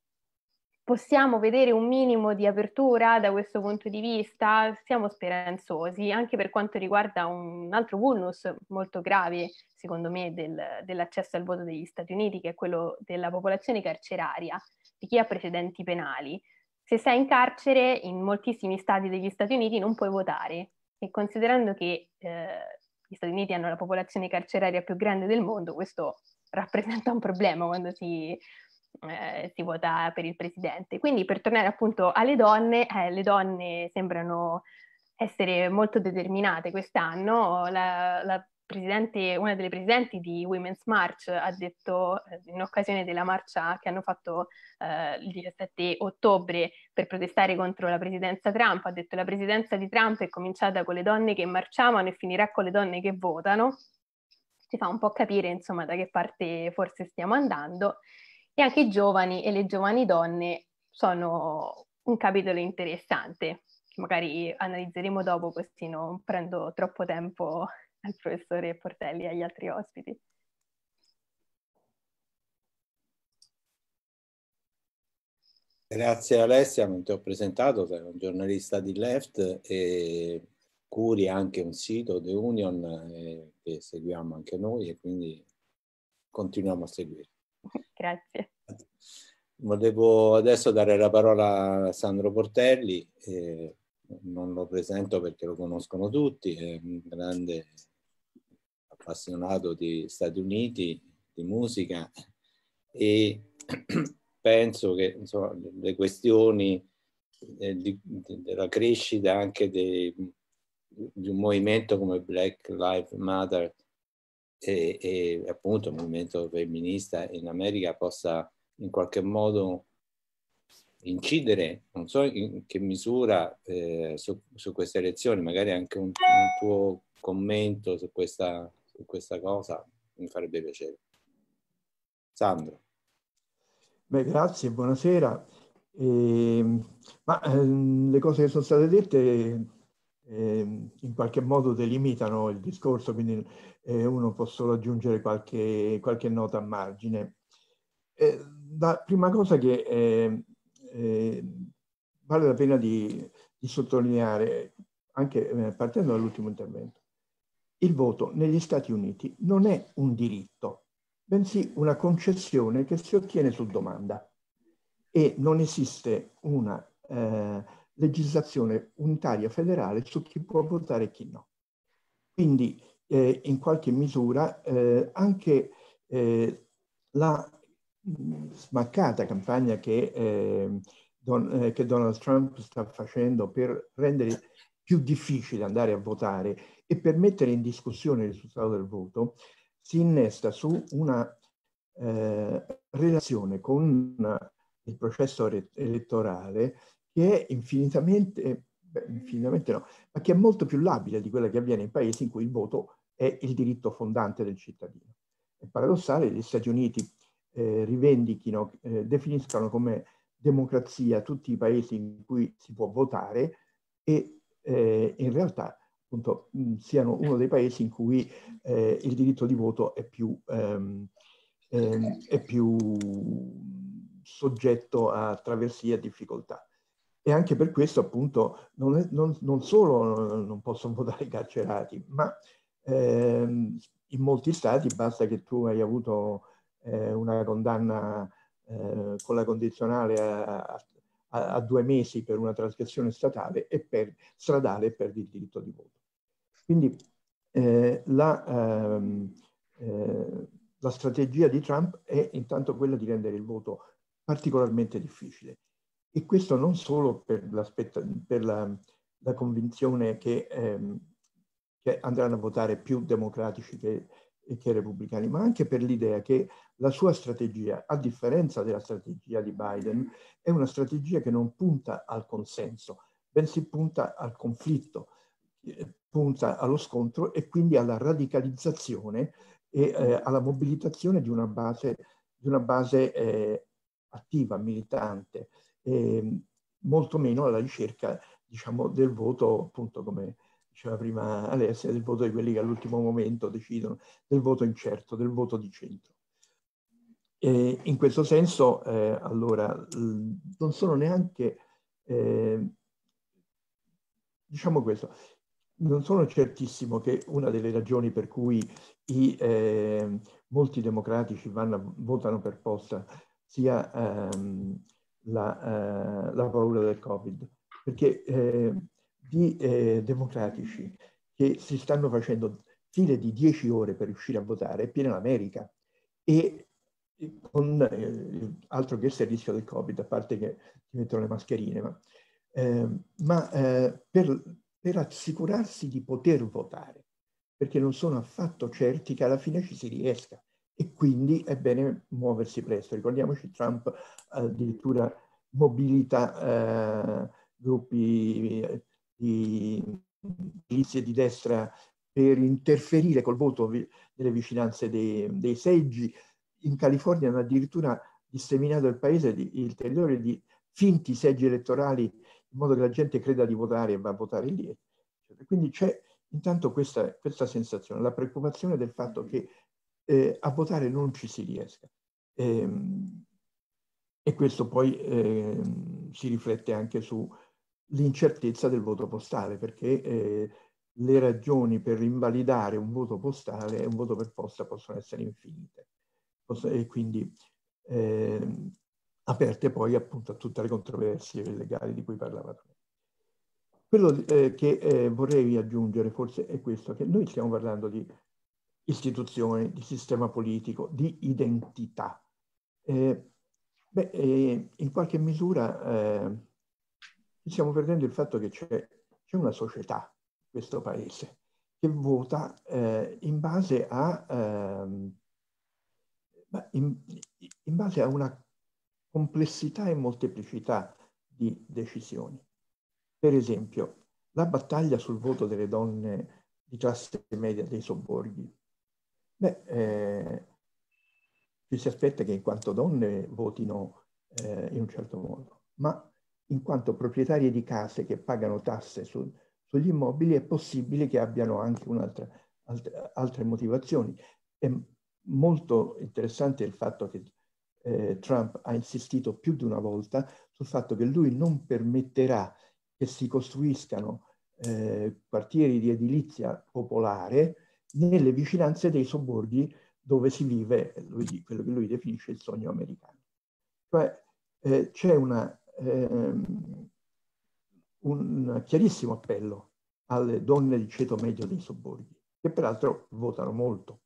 possiamo vedere un minimo di apertura da questo punto di vista, siamo speranzosi, anche per quanto riguarda un altro vulnus molto grave, secondo me, del, dell'accesso al voto degli Stati Uniti, che è quello della popolazione carceraria, di chi ha precedenti penali. Se sei in carcere in moltissimi stati degli Stati Uniti non puoi votare. E considerando che eh, gli Stati Uniti hanno la popolazione carceraria più grande del mondo, questo rappresenta un problema quando si, eh, si vota per il presidente. Quindi per tornare appunto alle donne, eh, le donne sembrano essere molto determinate quest'anno, la, la una delle presidenti di Women's March ha detto eh, in occasione della marcia che hanno fatto eh, il 17 ottobre per protestare contro la presidenza Trump, ha detto la presidenza di Trump è cominciata con le donne che marciavano e finirà con le donne che votano. Ci fa un po' capire insomma da che parte forse stiamo andando e anche i giovani e le giovani donne sono un capitolo interessante magari analizzeremo dopo così non prendo troppo tempo al professore Portelli e agli altri ospiti. Grazie Alessia, non ti ho presentato, sei un giornalista di Left e curi anche un sito, The Union, eh, che seguiamo anche noi e quindi continuiamo a seguire. Grazie. Volevo adesso dare la parola a Sandro Portelli, eh, non lo presento perché lo conoscono tutti, è un grande appassionato di Stati Uniti, di musica e penso che insomma, le questioni eh, di, della crescita anche dei, di un movimento come Black Lives Matter e, e appunto il movimento femminista in America possa in qualche modo incidere, non so in che misura, eh, su, su, queste elezioni, magari anche un, un tuo commento su questa, su questa cosa, mi farebbe piacere. Sandro. Beh, grazie, buonasera. Eh, ma eh, le cose che sono state dette eh, in qualche modo delimitano il discorso, quindi eh, uno può solo aggiungere qualche, qualche nota a margine. Eh, la prima cosa che eh, eh, vale la pena di, di sottolineare, anche eh, partendo dall'ultimo intervento, il voto negli Stati Uniti non è un diritto, bensì una concessione che si ottiene su domanda e non esiste una eh, legislazione unitaria federale su chi può votare e chi no. Quindi eh, in qualche misura eh, anche eh, la smaccata campagna che, eh, Don, eh, che, Donald Trump sta facendo per rendere più difficile andare a votare e per mettere in discussione il risultato del voto, si innesta su una eh, relazione con il processo elettorale che è infinitamente, beh, infinitamente no, ma che è molto più labile di quella che avviene in paesi in cui il voto è il diritto fondante del cittadino. È paradossale, gli Stati Uniti eh, rivendichino, eh, definiscano come democrazia tutti i paesi in cui si può votare e eh, in realtà appunto mh, siano uno dei paesi in cui eh, il diritto di voto è più, ehm, ehm, è più soggetto a traversie e difficoltà. E anche per questo appunto non, è, non, non solo non possono votare i carcerati, ma ehm, in molti stati basta che tu hai avuto eh, una condanna eh, con la condizionale a, a, a, due mesi per una trasgressione statale e per, stradale e il diritto di voto. Quindi eh, la, ehm, eh, la strategia di Trump è intanto quella di rendere il voto particolarmente difficile. E questo non solo per, per la, la, convinzione che, ehm, che, andranno a votare più democratici che, che repubblicani, ma anche per l'idea che la sua strategia, a differenza della strategia di Biden, è una strategia che non punta al consenso, bensì punta al conflitto, eh, punta allo scontro e quindi alla radicalizzazione e eh, alla mobilitazione di una base, di una base eh, attiva, militante, eh, molto meno alla ricerca diciamo, del voto, appunto come diceva prima Alessia, del voto di quelli che all'ultimo momento decidono, del voto incerto, del voto di centro. E in questo senso, eh, allora, non sono neanche, eh, diciamo questo, non sono certissimo che una delle ragioni per cui i, eh, molti democratici vanno, votano per posta sia ehm, la, eh, la, paura del Covid, perché eh, di eh, democratici che si stanno facendo file di 10 ore per riuscire a votare è piena l'America e con eh, altro che il rischio del Covid, a parte che ti mettono le mascherine, ma, eh, ma eh, per, per, assicurarsi di poter votare, perché non sono affatto certi che alla fine ci si riesca e quindi è bene muoversi presto. Ricordiamoci Trump addirittura mobilita eh, gruppi di milizie di destra per interferire col voto nelle vicinanze dei, dei seggi. In California hanno addirittura disseminato il paese di, il territorio di finti seggi elettorali in modo che la gente creda di votare e va a votare lì. Quindi c'è intanto questa, questa sensazione, la preoccupazione del fatto che eh, a votare non ci si riesca. E, ehm, e questo poi eh, si riflette anche sull'incertezza del voto postale, perché eh, le ragioni per invalidare un voto postale e un voto per posta possono essere infinite. E quindi eh, aperte poi appunto a tutte le controversie legali di cui parlava prima. Quello eh, che eh, vorrei aggiungere forse è questo, che noi stiamo parlando di istituzioni, di sistema politico, di identità. Eh, beh, eh, in qualche misura eh, stiamo perdendo il fatto che c'è, una società questo paese che vota eh, in base a ehm, in, in base a una complessità e molteplicità di decisioni. Per esempio, la battaglia sul voto delle donne di classe media dei sobborghi. Beh, eh, ci si aspetta che in quanto donne votino eh, in un certo modo, ma in quanto proprietarie di case che pagano tasse su, sugli immobili è possibile che abbiano anche altre, altre motivazioni. È molto interessante il fatto che eh, Trump ha insistito più di una volta sul fatto che lui non permetterà che si costruiscano eh, quartieri di edilizia popolare nelle vicinanze dei sobborghi dove si vive lui, quello che lui definisce il sogno americano. Cioè eh, c'è una, ehm, un chiarissimo appello alle donne di ceto medio dei sobborghi, che peraltro votano molto.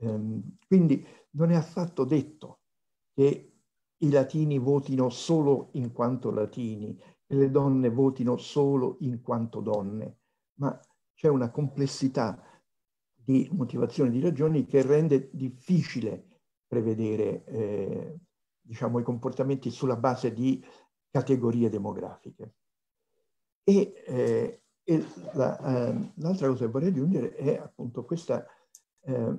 Ehm, quindi non è affatto detto che i latini votino solo in quanto latini e le donne votino solo in quanto donne, ma c'è una complessità di motivazioni, di ragioni che rende difficile prevedere eh, diciamo, i comportamenti sulla base di categorie demografiche. E, eh, e la, eh, l'altra cosa che vorrei aggiungere è appunto questa eh,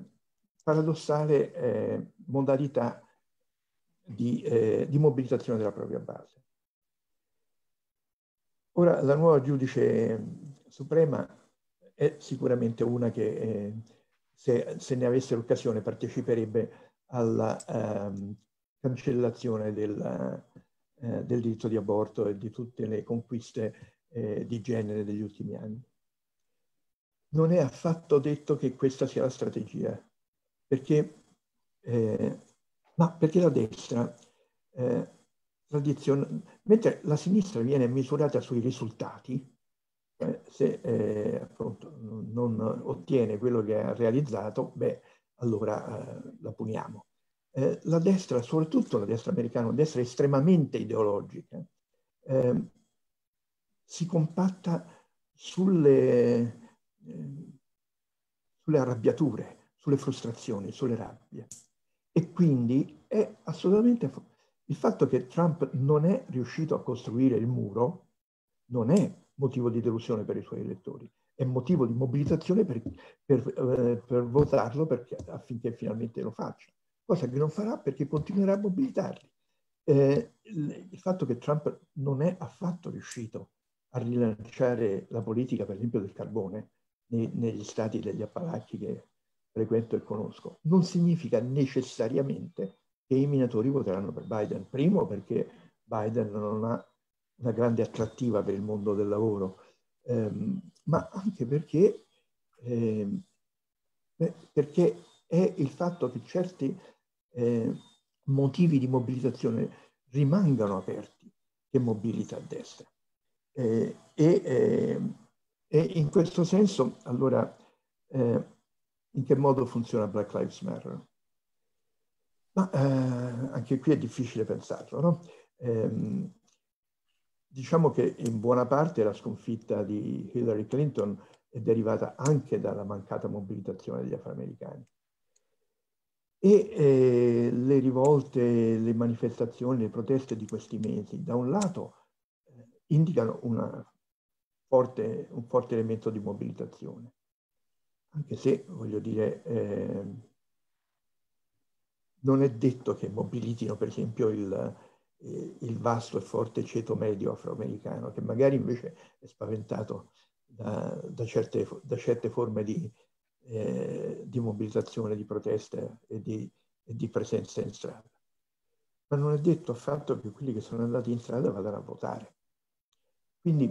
paradossale modalità di, eh, di, mobilitazione della propria base. Ora, la nuova giudice suprema è sicuramente una che, eh, se, se, ne avesse l'occasione, parteciperebbe alla ehm, cancellazione del, eh, del, diritto di aborto e di tutte le conquiste eh, di genere degli ultimi anni. Non è affatto detto che questa sia la strategia, perché eh, ma perché la destra, eh, mentre la sinistra viene misurata sui risultati, eh, se eh, appunto non ottiene quello che ha realizzato, beh, allora la puniamo. Eh, la destra, soprattutto la destra americana, una destra estremamente ideologica, ehm, si compatta sulle, eh, sulle arrabbiature, sulle frustrazioni, sulle rabbie. E quindi è assolutamente il fatto che Trump non è riuscito a costruire il muro non è motivo di delusione per i suoi elettori, è motivo di mobilitazione per, per, eh, per votarlo perché, affinché finalmente lo faccia, cosa che non farà perché continuerà a mobilitarli. Eh, il fatto che Trump non è affatto riuscito a rilanciare la politica, per esempio, del carbone nei, negli stati degli Appalachi che frequento e conosco, non significa necessariamente che i minatori voteranno per Biden. Primo perché Biden non ha una grande attrattiva per il mondo del lavoro, ehm, ma anche perché, ehm, perché, è il fatto che certi eh, motivi di mobilitazione rimangano aperti che mobilita a destra. Eh, e, eh, e, in questo senso, allora, eh, in che modo funziona Black Lives Matter? Ma eh, anche qui è difficile pensarlo, no? Eh, diciamo che in buona parte la sconfitta di Hillary Clinton è derivata anche dalla mancata mobilitazione degli afroamericani. E eh, le rivolte, le manifestazioni, le proteste di questi mesi, da un lato, eh, indicano forte, un forte elemento di mobilitazione, anche se, voglio dire, eh, non è detto che mobilitino, per esempio, il, eh, il vasto e forte ceto medio afroamericano, che magari invece è spaventato da, da, certe, da certe, forme di, eh, di, mobilitazione, di proteste e di, e di, presenza in strada. Ma non è detto affatto che quelli che sono andati in strada vadano a votare. Quindi,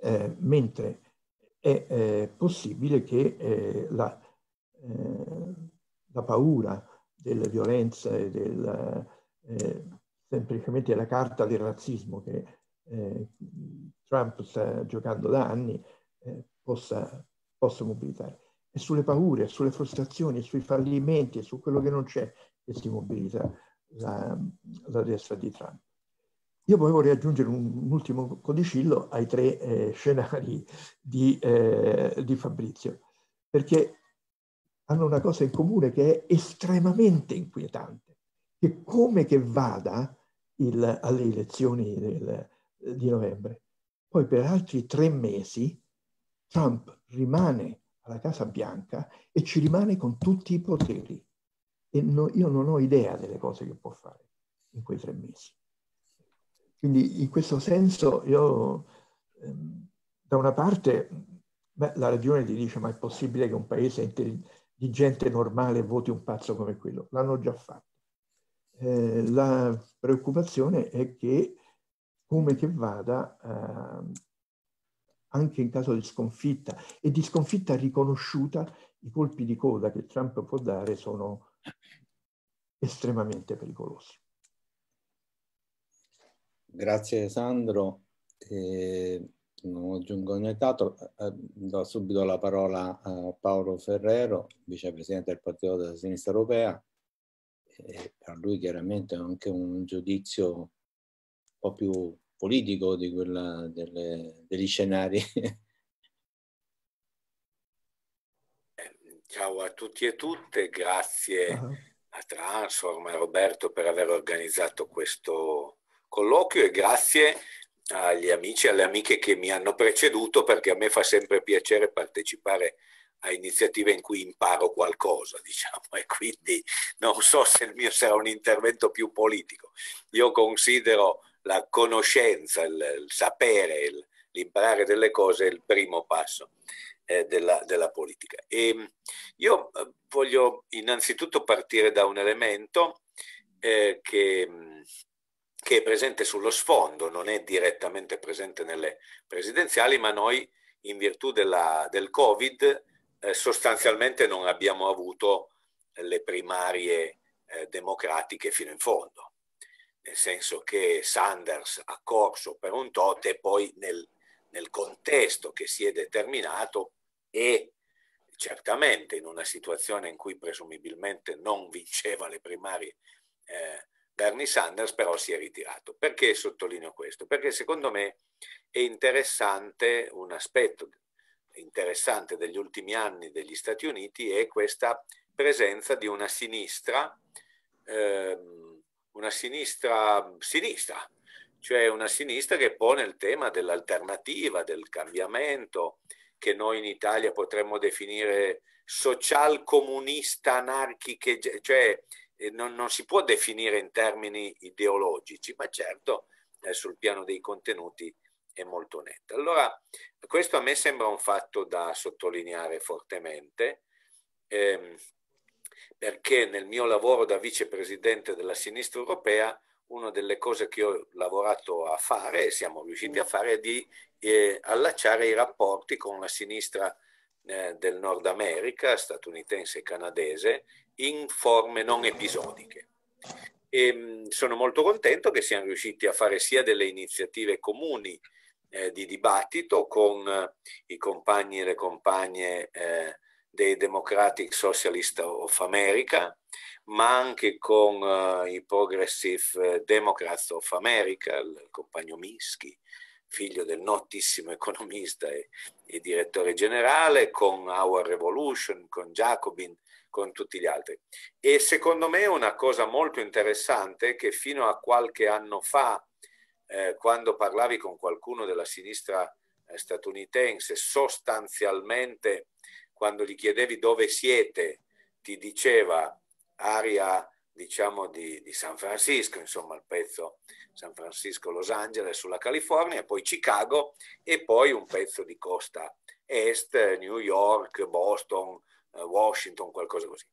eh, mentre è eh, possibile che eh, la, eh, la, paura delle violenze del, semplicemente la carta del razzismo che eh, Trump sta giocando da anni eh, possa, possa mobilitare. E sulle paure, sulle frustrazioni, sui fallimenti su quello che non c'è che si mobilita la, la destra di Trump. Io poi vorrei aggiungere un, un ultimo codicillo ai tre eh, scenari di, eh, di Fabrizio, perché hanno una cosa in comune che è estremamente inquietante, che come che vada il, alle elezioni del, di novembre. Poi per altri tre mesi Trump rimane alla Casa Bianca e ci rimane con tutti i poteri. E no, io non ho idea delle cose che può fare in quei tre mesi. Quindi in questo senso io, ehm, da una parte, beh, la ragione ti dice ma è possibile che un paese di gente normale voti un pazzo come quello? L'hanno già fatto. Eh, la preoccupazione è che come che vada eh, anche in caso di sconfitta e di sconfitta riconosciuta i colpi di coda che Trump può dare sono estremamente pericolosi. Grazie Sandro. Eh, non aggiungo nient'altro, eh, do subito la parola a Paolo Ferrero, vicepresidente del Partito della Sinistra Europea eh, per lui chiaramente anche un giudizio un po' più politico di quella delle, degli scenari. Ciao a tutti e tutte, grazie uh-huh. a Transform e a Roberto per aver organizzato questo colloquio e grazie agli amici e alle amiche che mi hanno preceduto perché a me fa sempre piacere partecipare a iniziative in cui imparo qualcosa, diciamo, e quindi non so se il mio sarà un intervento più politico. Io considero la conoscenza, il, il sapere, il, l'imparare delle cose il primo passo eh, della, della, politica. E io eh, voglio innanzitutto partire da un elemento eh, che, che è presente sullo sfondo, non è direttamente presente nelle presidenziali, ma noi in virtù della, del Covid eh, sostanzialmente non abbiamo avuto le primarie eh, democratiche fino in fondo, nel senso che Sanders ha corso per un tot e poi nel, nel contesto che si è determinato e certamente in una situazione in cui presumibilmente non vinceva le primarie eh, Bernie Sanders, però si è ritirato. Perché sottolineo questo? Perché secondo me è interessante un aspetto interessante degli ultimi anni degli Stati Uniti è questa presenza di una sinistra, ehm, una sinistra sinistra, cioè una sinistra che pone il tema dell'alternativa, del cambiamento, che noi in Italia potremmo definire social comunista anarchiche, cioè eh, non, non, si può definire in termini ideologici, ma certo eh, sul piano dei contenuti è molto netta. Allora, questo a me sembra un fatto da sottolineare fortemente, ehm, perché nel mio lavoro da vicepresidente della sinistra europea, una delle cose che ho lavorato a fare e siamo riusciti a fare è di eh, allacciare i rapporti con la sinistra eh, del Nord America, statunitense e canadese, in forme non episodiche. E, ehm, sono molto contento che siamo riusciti a fare sia delle iniziative comuni eh, di dibattito con eh, i compagni e le compagne eh, dei Democratic Socialist of America, ma anche con uh, i Progressive Democrats of America, il compagno Minsky, figlio del notissimo economista e, il direttore generale, con Our Revolution, con Jacobin, con tutti gli altri. E secondo me una cosa molto interessante che fino a qualche anno fa, eh, quando parlavi con qualcuno della sinistra eh, statunitense, sostanzialmente quando gli chiedevi dove siete, ti diceva aria diciamo di, di, San Francisco, insomma il pezzo San Francisco-Los Angeles sulla California, poi Chicago e poi un pezzo di costa est, New York, Boston, eh, Washington, qualcosa così.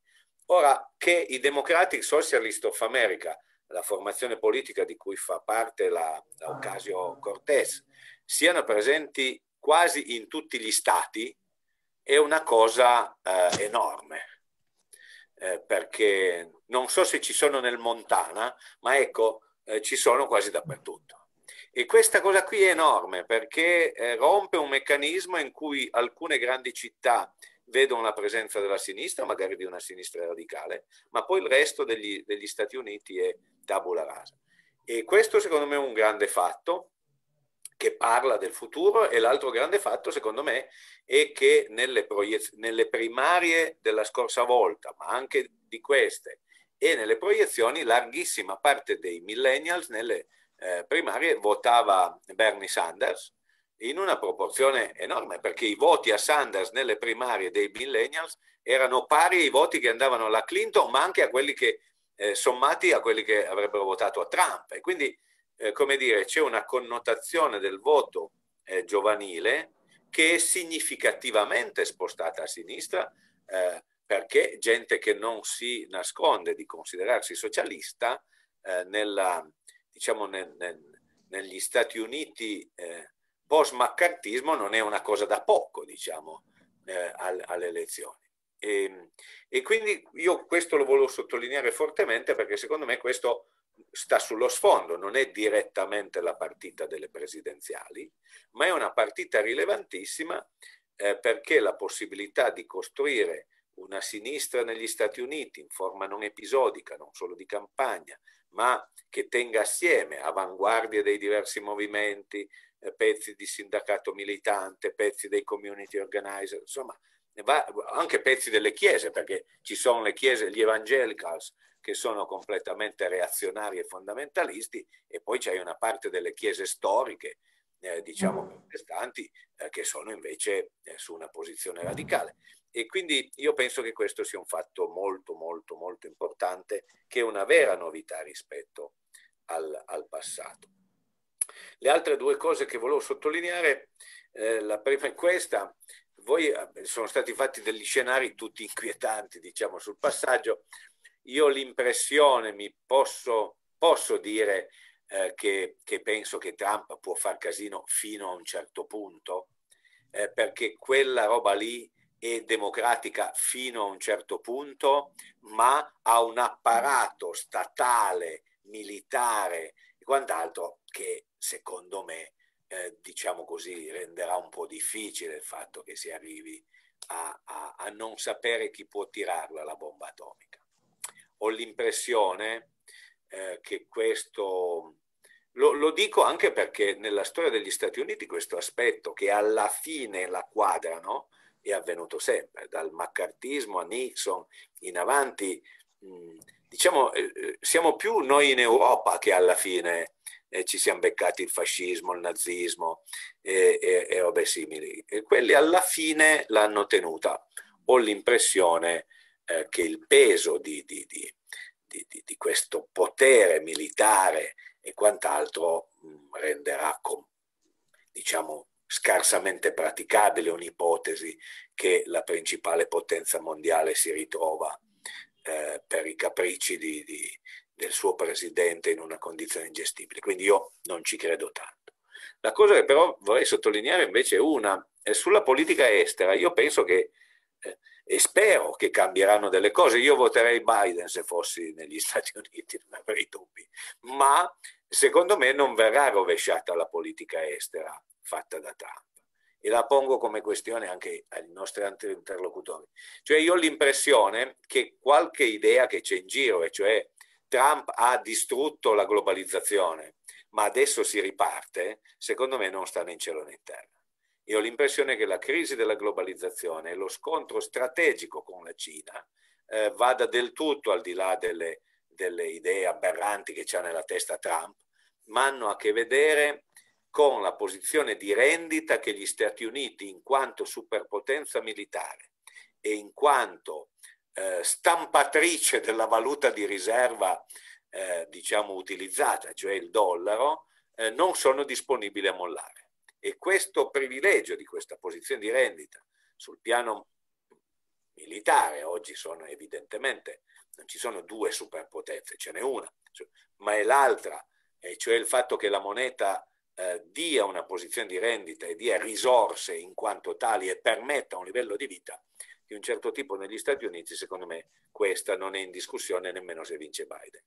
Ora che i Democratic Socialist of America, la formazione politica di cui fa parte la, la Ocasio-Cortez, siano presenti quasi in tutti gli stati è una cosa eh, enorme eh, perché non so se ci sono nel Montana, ma ecco, eh, ci sono quasi dappertutto. E questa cosa qui è enorme perché eh, rompe un meccanismo in cui alcune grandi città vedono la presenza della sinistra, magari di una sinistra radicale, ma poi il resto degli, degli Stati Uniti è tabula rasa. E questo secondo me è un grande fatto che parla del futuro e l'altro grande fatto secondo me è che nelle, proiez- nelle primarie della scorsa volta, ma anche di queste e nelle proiezioni, larghissima parte dei millennials nelle eh, primarie votava Bernie Sanders in una proporzione enorme perché i voti a Sanders nelle primarie dei millennials erano pari ai voti che andavano alla Clinton ma anche a quelli che eh, sommati a quelli che avrebbero votato a Trump. E quindi eh, come dire, c'è una connotazione del voto eh, giovanile che è significativamente spostata a sinistra eh, perché gente che non si nasconde di considerarsi socialista eh, nella, diciamo nel, nel, negli Stati Uniti eh, post-maccartismo non è una cosa da poco, diciamo, alle elezioni. E, e, quindi io questo lo volevo sottolineare fortemente perché secondo me questo sta sullo sfondo, non è direttamente la partita delle presidenziali, ma è una partita rilevantissima eh, perché la possibilità di costruire una sinistra negli Stati Uniti in forma non episodica, non solo di campagna, ma che tenga assieme avanguardie dei diversi movimenti, eh, pezzi di sindacato militante, pezzi dei community organizer, insomma, anche pezzi delle chiese, perché ci sono le chiese, gli evangelicals, che sono completamente reazionari e fondamentalisti e poi c'è una parte delle chiese storiche, eh, diciamo mm. protestanti, eh, che sono invece eh, su una posizione radicale. E quindi io penso che questo sia un fatto molto, molto, molto importante, che è una vera novità rispetto al, al passato. Le altre due cose che volevo sottolineare, eh, la prima è questa, voi eh, sono stati fatti degli scenari tutti inquietanti, diciamo, sul passaggio io l'impressione, mi posso, posso dire eh, che, che, penso che Trump può far casino fino a un certo punto, eh, perché quella roba lì è democratica fino a un certo punto, ma ha un apparato statale, militare e quant'altro che secondo me, eh, diciamo così, renderà un po' difficile il fatto che si arrivi a, a, a non sapere chi può tirarla la bomba atomica ho l'impressione eh, che questo... Lo, lo, dico anche perché nella storia degli Stati Uniti questo aspetto che alla fine la quadrano è avvenuto sempre, dal maccartismo a Nixon in avanti. Mh, diciamo, eh, eh, siamo più noi in Europa che alla fine eh, ci siamo beccati il fascismo, il nazismo e, e, e robe simili. E quelli alla fine l'hanno tenuta. Ho l'impressione eh, che il peso di, di, di, di, questo potere militare e quant'altro mm, renderà com, diciamo, scarsamente praticabile un'ipotesi che la principale potenza mondiale si ritrova eh, per i capricci di, di, del suo presidente in una condizione ingestibile. Quindi io non ci credo tanto. La cosa che però vorrei sottolineare invece è una, è sulla politica estera. Io penso che eh, e spero che cambieranno delle cose. Io voterei Biden se fossi negli Stati Uniti, non avrei dubbi, ma secondo me non verrà rovesciata la politica estera fatta da Trump. E la pongo come questione anche ai nostri interlocutori. Cioè io ho l'impressione che qualche idea che c'è in giro, e cioè Trump ha distrutto la globalizzazione, ma adesso si riparte, secondo me non sta né in cielo né in terra Io ho l'impressione che la crisi della globalizzazione e lo scontro strategico con la Cina eh, vada del tutto al di là delle, delle idee aberranti che c'ha nella testa Trump, ma hanno a che vedere con la posizione di rendita che gli Stati Uniti, in quanto superpotenza militare e in quanto eh, stampatrice della valuta di riserva, eh, diciamo, utilizzata, cioè il dollaro, eh, non sono disponibili a mollare. E questo privilegio di questa posizione di rendita sul piano militare, oggi sono evidentemente, non ci sono due superpotenze, ce n'è una, ma è l'altra, e cioè il fatto che la moneta eh, dia una posizione di rendita e dia risorse in quanto tali e permetta un livello di vita di un certo tipo negli Stati Uniti, secondo me questa non è in discussione nemmeno se vince Biden.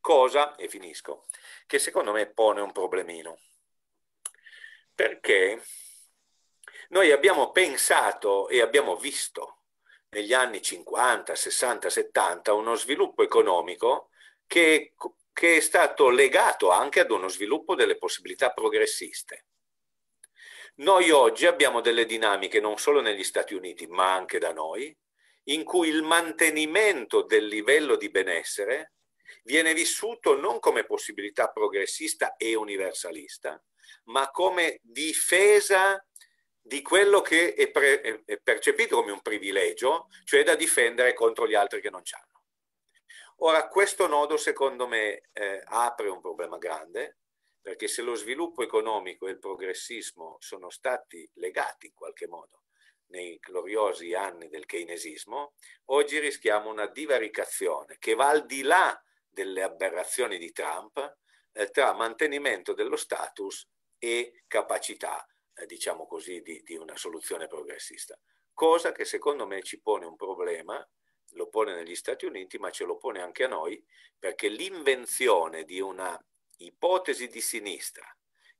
Cosa, e finisco, che secondo me pone un problemino. Perché noi abbiamo pensato e abbiamo visto negli anni 50, 60, 70 uno sviluppo economico che, che è stato legato anche ad uno sviluppo delle possibilità progressiste. Noi oggi abbiamo delle dinamiche non solo negli Stati Uniti, ma anche da noi, in cui il mantenimento del livello di benessere viene vissuto non come possibilità progressista e universalista, ma come difesa di quello che è, pre- è percepito come un privilegio, cioè da difendere contro gli altri che non ci hanno. Ora, questo nodo secondo me eh, apre un problema grande, perché se lo sviluppo economico e il progressismo sono stati legati in qualche modo nei gloriosi anni del keynesismo, oggi rischiamo una divaricazione che va al di là delle aberrazioni di Trump eh, tra mantenimento dello status e capacità, eh, diciamo così, di, di una soluzione progressista. Cosa che secondo me ci pone un problema, lo pone negli Stati Uniti, ma ce lo pone anche a noi, perché l'invenzione di una ipotesi di sinistra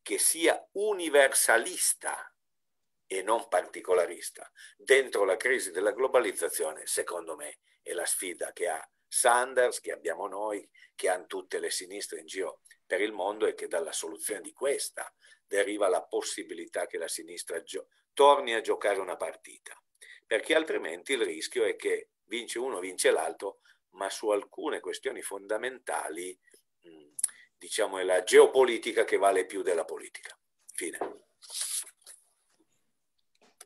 che sia universalista e non particolarista dentro la crisi della globalizzazione, secondo me, è la sfida che ha Sanders, che abbiamo noi, che hanno tutte le sinistre in giro per il mondo e che dalla soluzione di questa deriva la possibilità che la sinistra torni a giocare una partita, perché altrimenti il rischio è che vince uno, vince l'altro, ma su alcune questioni fondamentali diciamo, è la geopolitica che vale più della politica. Fine.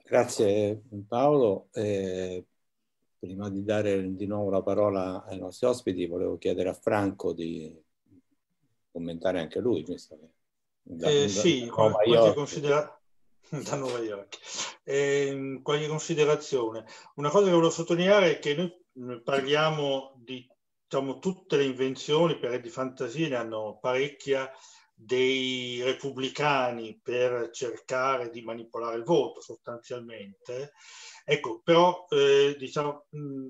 Grazie Paolo. Eh, prima di dare di nuovo la parola ai nostri ospiti, volevo chiedere a Franco di commentare anche lui. Visto da, eh, da, sì, da qualche, considera- da Nuova York. Eh, qualche considerazione. Una cosa che volevo sottolineare è che noi parliamo di diciamo, tutte le invenzioni per di fantasia ne hanno parecchia dei repubblicani per cercare di manipolare il voto sostanzialmente. Ecco, però eh, diciamo, mh,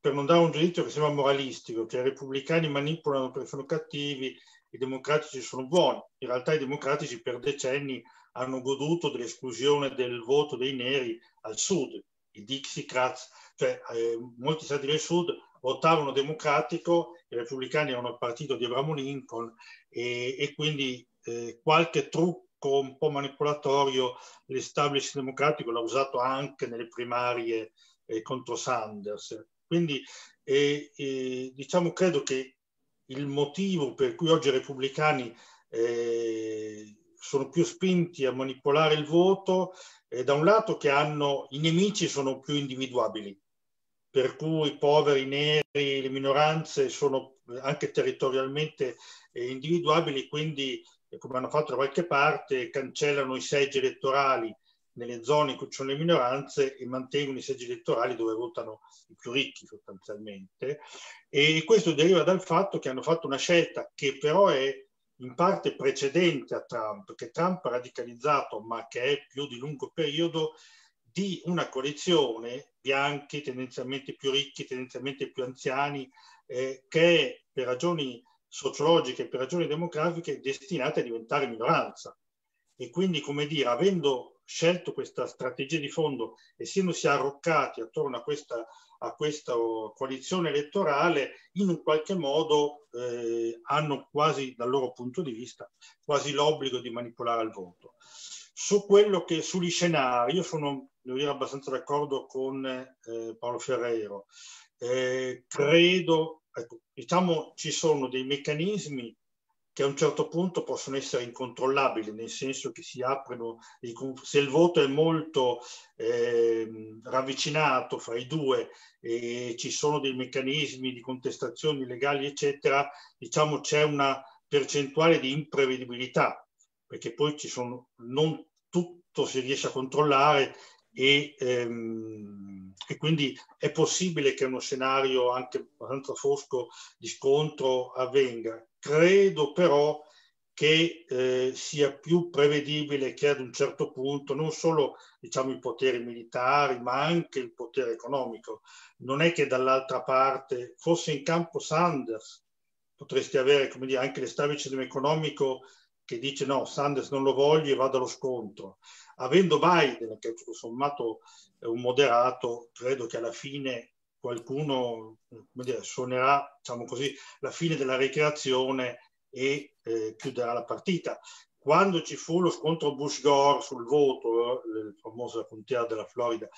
per non dare un giudizio che sembra moralistico, che i repubblicani manipolano perché sono cattivi, i democratici sono buoni. In realtà i democratici per decenni hanno goduto dell'esclusione del voto dei neri al sud, i Dixiecrats, cioè eh, molti stati del sud votavano democratico, i repubblicani erano il partito di Abramo Lincoln e, e quindi eh, qualche trucco un po' manipolatorio l'establishment democratico l'ha usato anche nelle primarie eh, contro Sanders. Quindi eh, diciamo credo che il motivo per cui oggi i repubblicani eh, sono più spinti a manipolare il voto, è da un lato che hanno, i nemici sono più individuabili, per cui i poveri, i neri, le minoranze sono anche territorialmente eh, individuabili, quindi eh, come hanno fatto da qualche parte, cancellano i seggi elettorali nelle zone in cui ci sono le minoranze e mantengono i seggi elettorali dove votano i più ricchi sostanzialmente. E questo deriva dal fatto che hanno fatto una scelta che però è in parte precedente a Trump, che Trump ha radicalizzato, ma che è più di lungo periodo, di una coalizione bianchi, tendenzialmente più ricchi, tendenzialmente più anziani, eh, che è per ragioni sociologiche, per ragioni demografiche, destinata a diventare minoranza. E quindi, come dire, avendo scelto questa strategia di fondo, essendosi arroccati attorno a questa, a questa coalizione elettorale, in un qualche modo eh, hanno quasi, dal loro punto di vista, quasi l'obbligo di manipolare il voto. Su quello che sugli scenari, io sono devo dire, abbastanza d'accordo con eh, Paolo Ferrero. Eh, credo, ecco, diciamo, ci sono dei meccanismi che a un certo punto possono essere incontrollabili, nel senso che si aprono, se il voto è molto eh, ravvicinato fra i due e ci sono dei meccanismi di contestazioni legali, eccetera, diciamo c'è una percentuale di imprevedibilità, perché poi ci sono, non tutto si riesce a controllare e, ehm, e, quindi è possibile che uno scenario anche abbastanza fosco di scontro avvenga. Credo però che eh, sia più prevedibile che ad un certo punto non solo diciamo, i poteri militari, ma anche il potere economico. Non è che dall'altra parte, fosse in campo Sanders, potresti avere come dire, anche l'establishment economico che dice no, Sanders non lo voglio e vado allo scontro avendo Biden, che tutto sommato è un moderato, credo che alla fine qualcuno dire, suonerà diciamo così, la fine della ricreazione e eh, chiuderà la partita. Quando ci fu lo scontro Bush-Gore sul voto, eh, il famoso contea della Florida,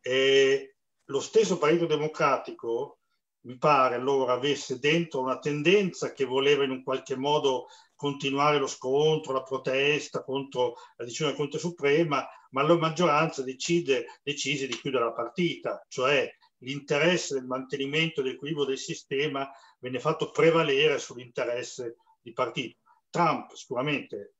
eh, lo stesso Partito Democratico, mi pare, allora avesse dentro una tendenza che voleva in un qualche modo continuare lo scontro, la protesta contro la decisione della Corte Suprema, ma la maggioranza decide, decise di chiudere la partita, cioè l'interesse del mantenimento dell'equilibrio del sistema venne fatto prevalere sull'interesse di partito. Trump sicuramente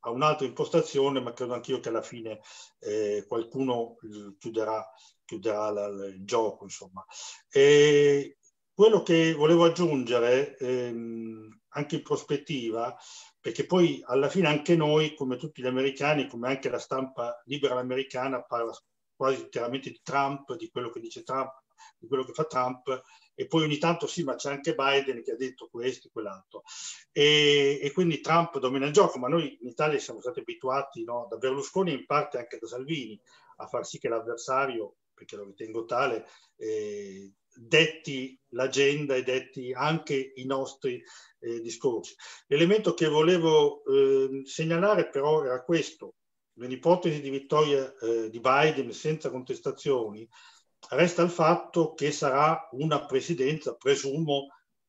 ha un'altra impostazione, ma credo anch'io che alla fine eh, qualcuno chiuderà, chiuderà la, il gioco. Insomma. E quello che volevo aggiungere ehm, anche in prospettiva, perché poi alla fine anche noi, come tutti gli americani, come anche la stampa libera americana, parla quasi interamente di Trump, di quello che dice Trump, di quello che fa Trump, e poi ogni tanto sì, ma c'è anche Biden che ha detto questo e quell'altro. E, e, quindi Trump domina il gioco, ma noi in Italia siamo stati abituati no, da Berlusconi e in parte anche da Salvini a far sì che l'avversario, perché lo ritengo tale, eh, detti l'agenda e detti anche i nostri eh, discorsi. L'elemento che volevo eh, segnalare però era questo. Nell'ipotesi di vittoria eh, di Biden senza contestazioni, resta il fatto che sarà una presidenza, presumo,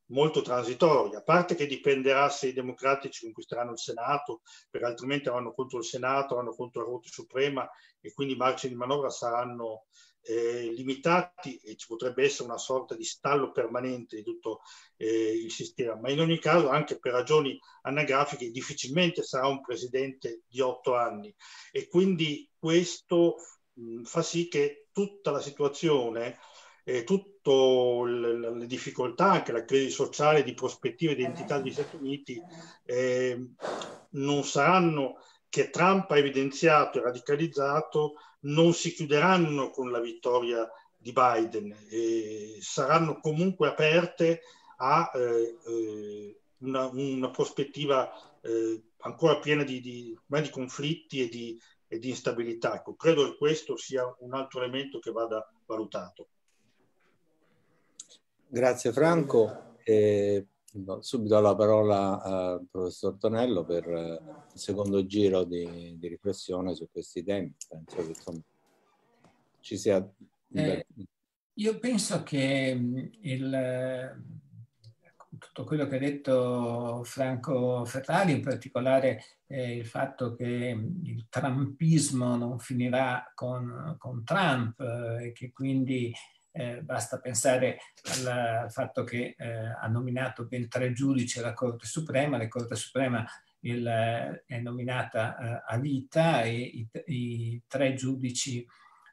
molto transitoria, a parte che dipenderà se i democratici conquisteranno il Senato, perché altrimenti vanno contro il Senato, vanno contro la Corte Suprema e quindi i margini di manovra saranno eh, limitati e ci potrebbe essere una sorta di stallo permanente di tutto eh, il sistema, ma in ogni caso anche per ragioni anagrafiche difficilmente sarà un presidente di otto anni. E quindi questo mh, fa sì che tutta la situazione eh, tutte le difficoltà, anche la crisi sociale di prospettive e identità degli Stati Uniti eh, non saranno che Trump ha evidenziato e radicalizzato non si chiuderanno con la vittoria di Biden e saranno comunque aperte a eh, eh, una, una, prospettiva eh, ancora piena di, di, di conflitti e di, e di, instabilità. Ecco, credo che questo sia un altro elemento che vada valutato. Grazie Franco. Eh, subito la parola al professor Tonello per eh, il secondo giro di, di riflessione su questi temi. Penso che insomma, ci sia... Eh, io penso che mm, il, tutto quello che ha detto Franco Ferrari, in particolare eh, il fatto che mm, il trumpismo non finirà con, con Trump eh, e che quindi eh, basta pensare al, fatto che eh, ha nominato ben tre giudici alla Corte Suprema, la Corte Suprema il, è nominata eh, a vita e i, i, tre giudici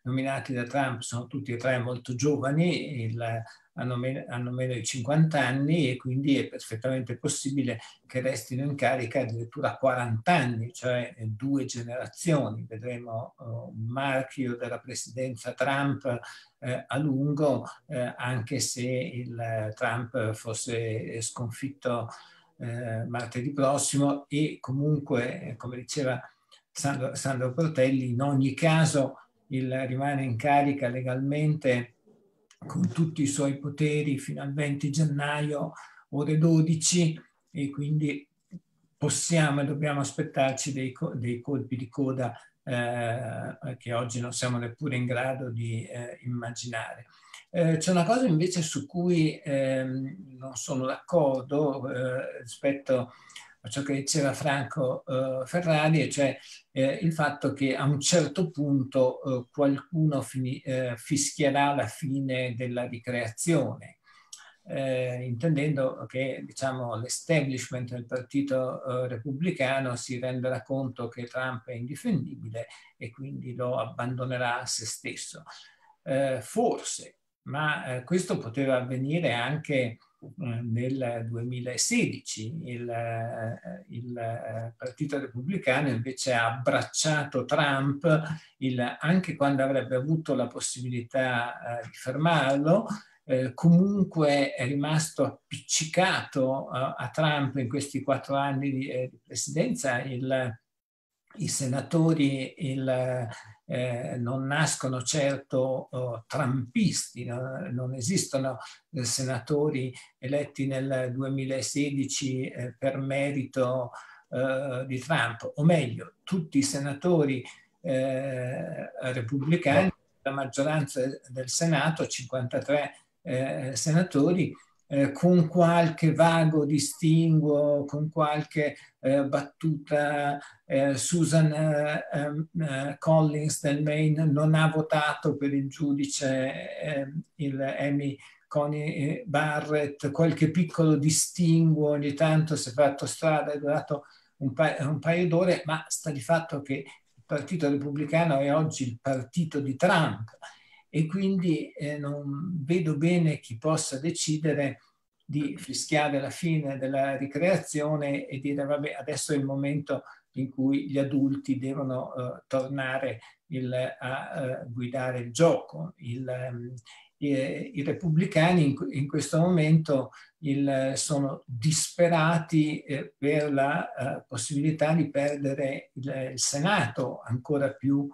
nominati da Trump sono tutti e tre molto giovani, il, hanno, meno, hanno meno di 50 anni e quindi è perfettamente possibile che restino in carica addirittura 40 anni, cioè due generazioni. Vedremo uh, un marchio della presidenza Trump eh, a lungo, eh, anche se il Trump fosse sconfitto eh, martedì prossimo e comunque, come diceva Sandro, Sandro Protelli, in ogni caso il, rimane in carica legalmente con tutti i suoi poteri fino al 20 gennaio, ore 12, e quindi possiamo e dobbiamo aspettarci dei, dei colpi di coda eh, che oggi non siamo neppure in grado di eh, immaginare. Eh, c'è una cosa invece su cui ehm, non sono d'accordo eh, rispetto a ciò che diceva Franco eh, Ferrari, cioè eh, il fatto che a un certo punto eh, qualcuno fini, eh, fischierà la fine della ricreazione. Eh, intendendo che diciamo, l'establishment del partito eh, repubblicano si renderà conto che Trump è indifendibile e quindi lo abbandonerà a se stesso. forse, ma questo poteva avvenire anche nel 2016 il, eh, il, eh, Partito Repubblicano invece ha abbracciato Trump il, anche quando avrebbe avuto la possibilità eh, di fermarlo. Eh, comunque è rimasto appiccicato uh, a Trump in questi quattro anni di, eh, di presidenza. Il, I senatori il, eh, non nascono certo oh, trampisti, no? non esistono eh, senatori eletti nel 2016 eh, per merito eh, di Trump, o meglio, tutti i senatori eh, repubblicani, la maggioranza del Senato, 53 eh, senatori, eh, con qualche vago distinguo, con qualche eh, battuta. Eh, Susan eh, ehm, eh, Collins del Maine non ha votato per il giudice, ehm, il Amy Connie Barrett, qualche piccolo distinguo, ogni tanto si è fatto strada, è durato un, pa- un paio d'ore, ma sta di fatto che il Partito Repubblicano è oggi il partito di Trump e quindi eh, non vedo bene chi possa decidere di fischiare la fine della ricreazione e dire vabbè adesso è il momento in cui gli adulti devono uh, tornare il, a uh, guidare il gioco. Il, um, i, repubblicani in, in questo momento il, sono disperati eh, per la uh, possibilità di perdere il, Senato ancora più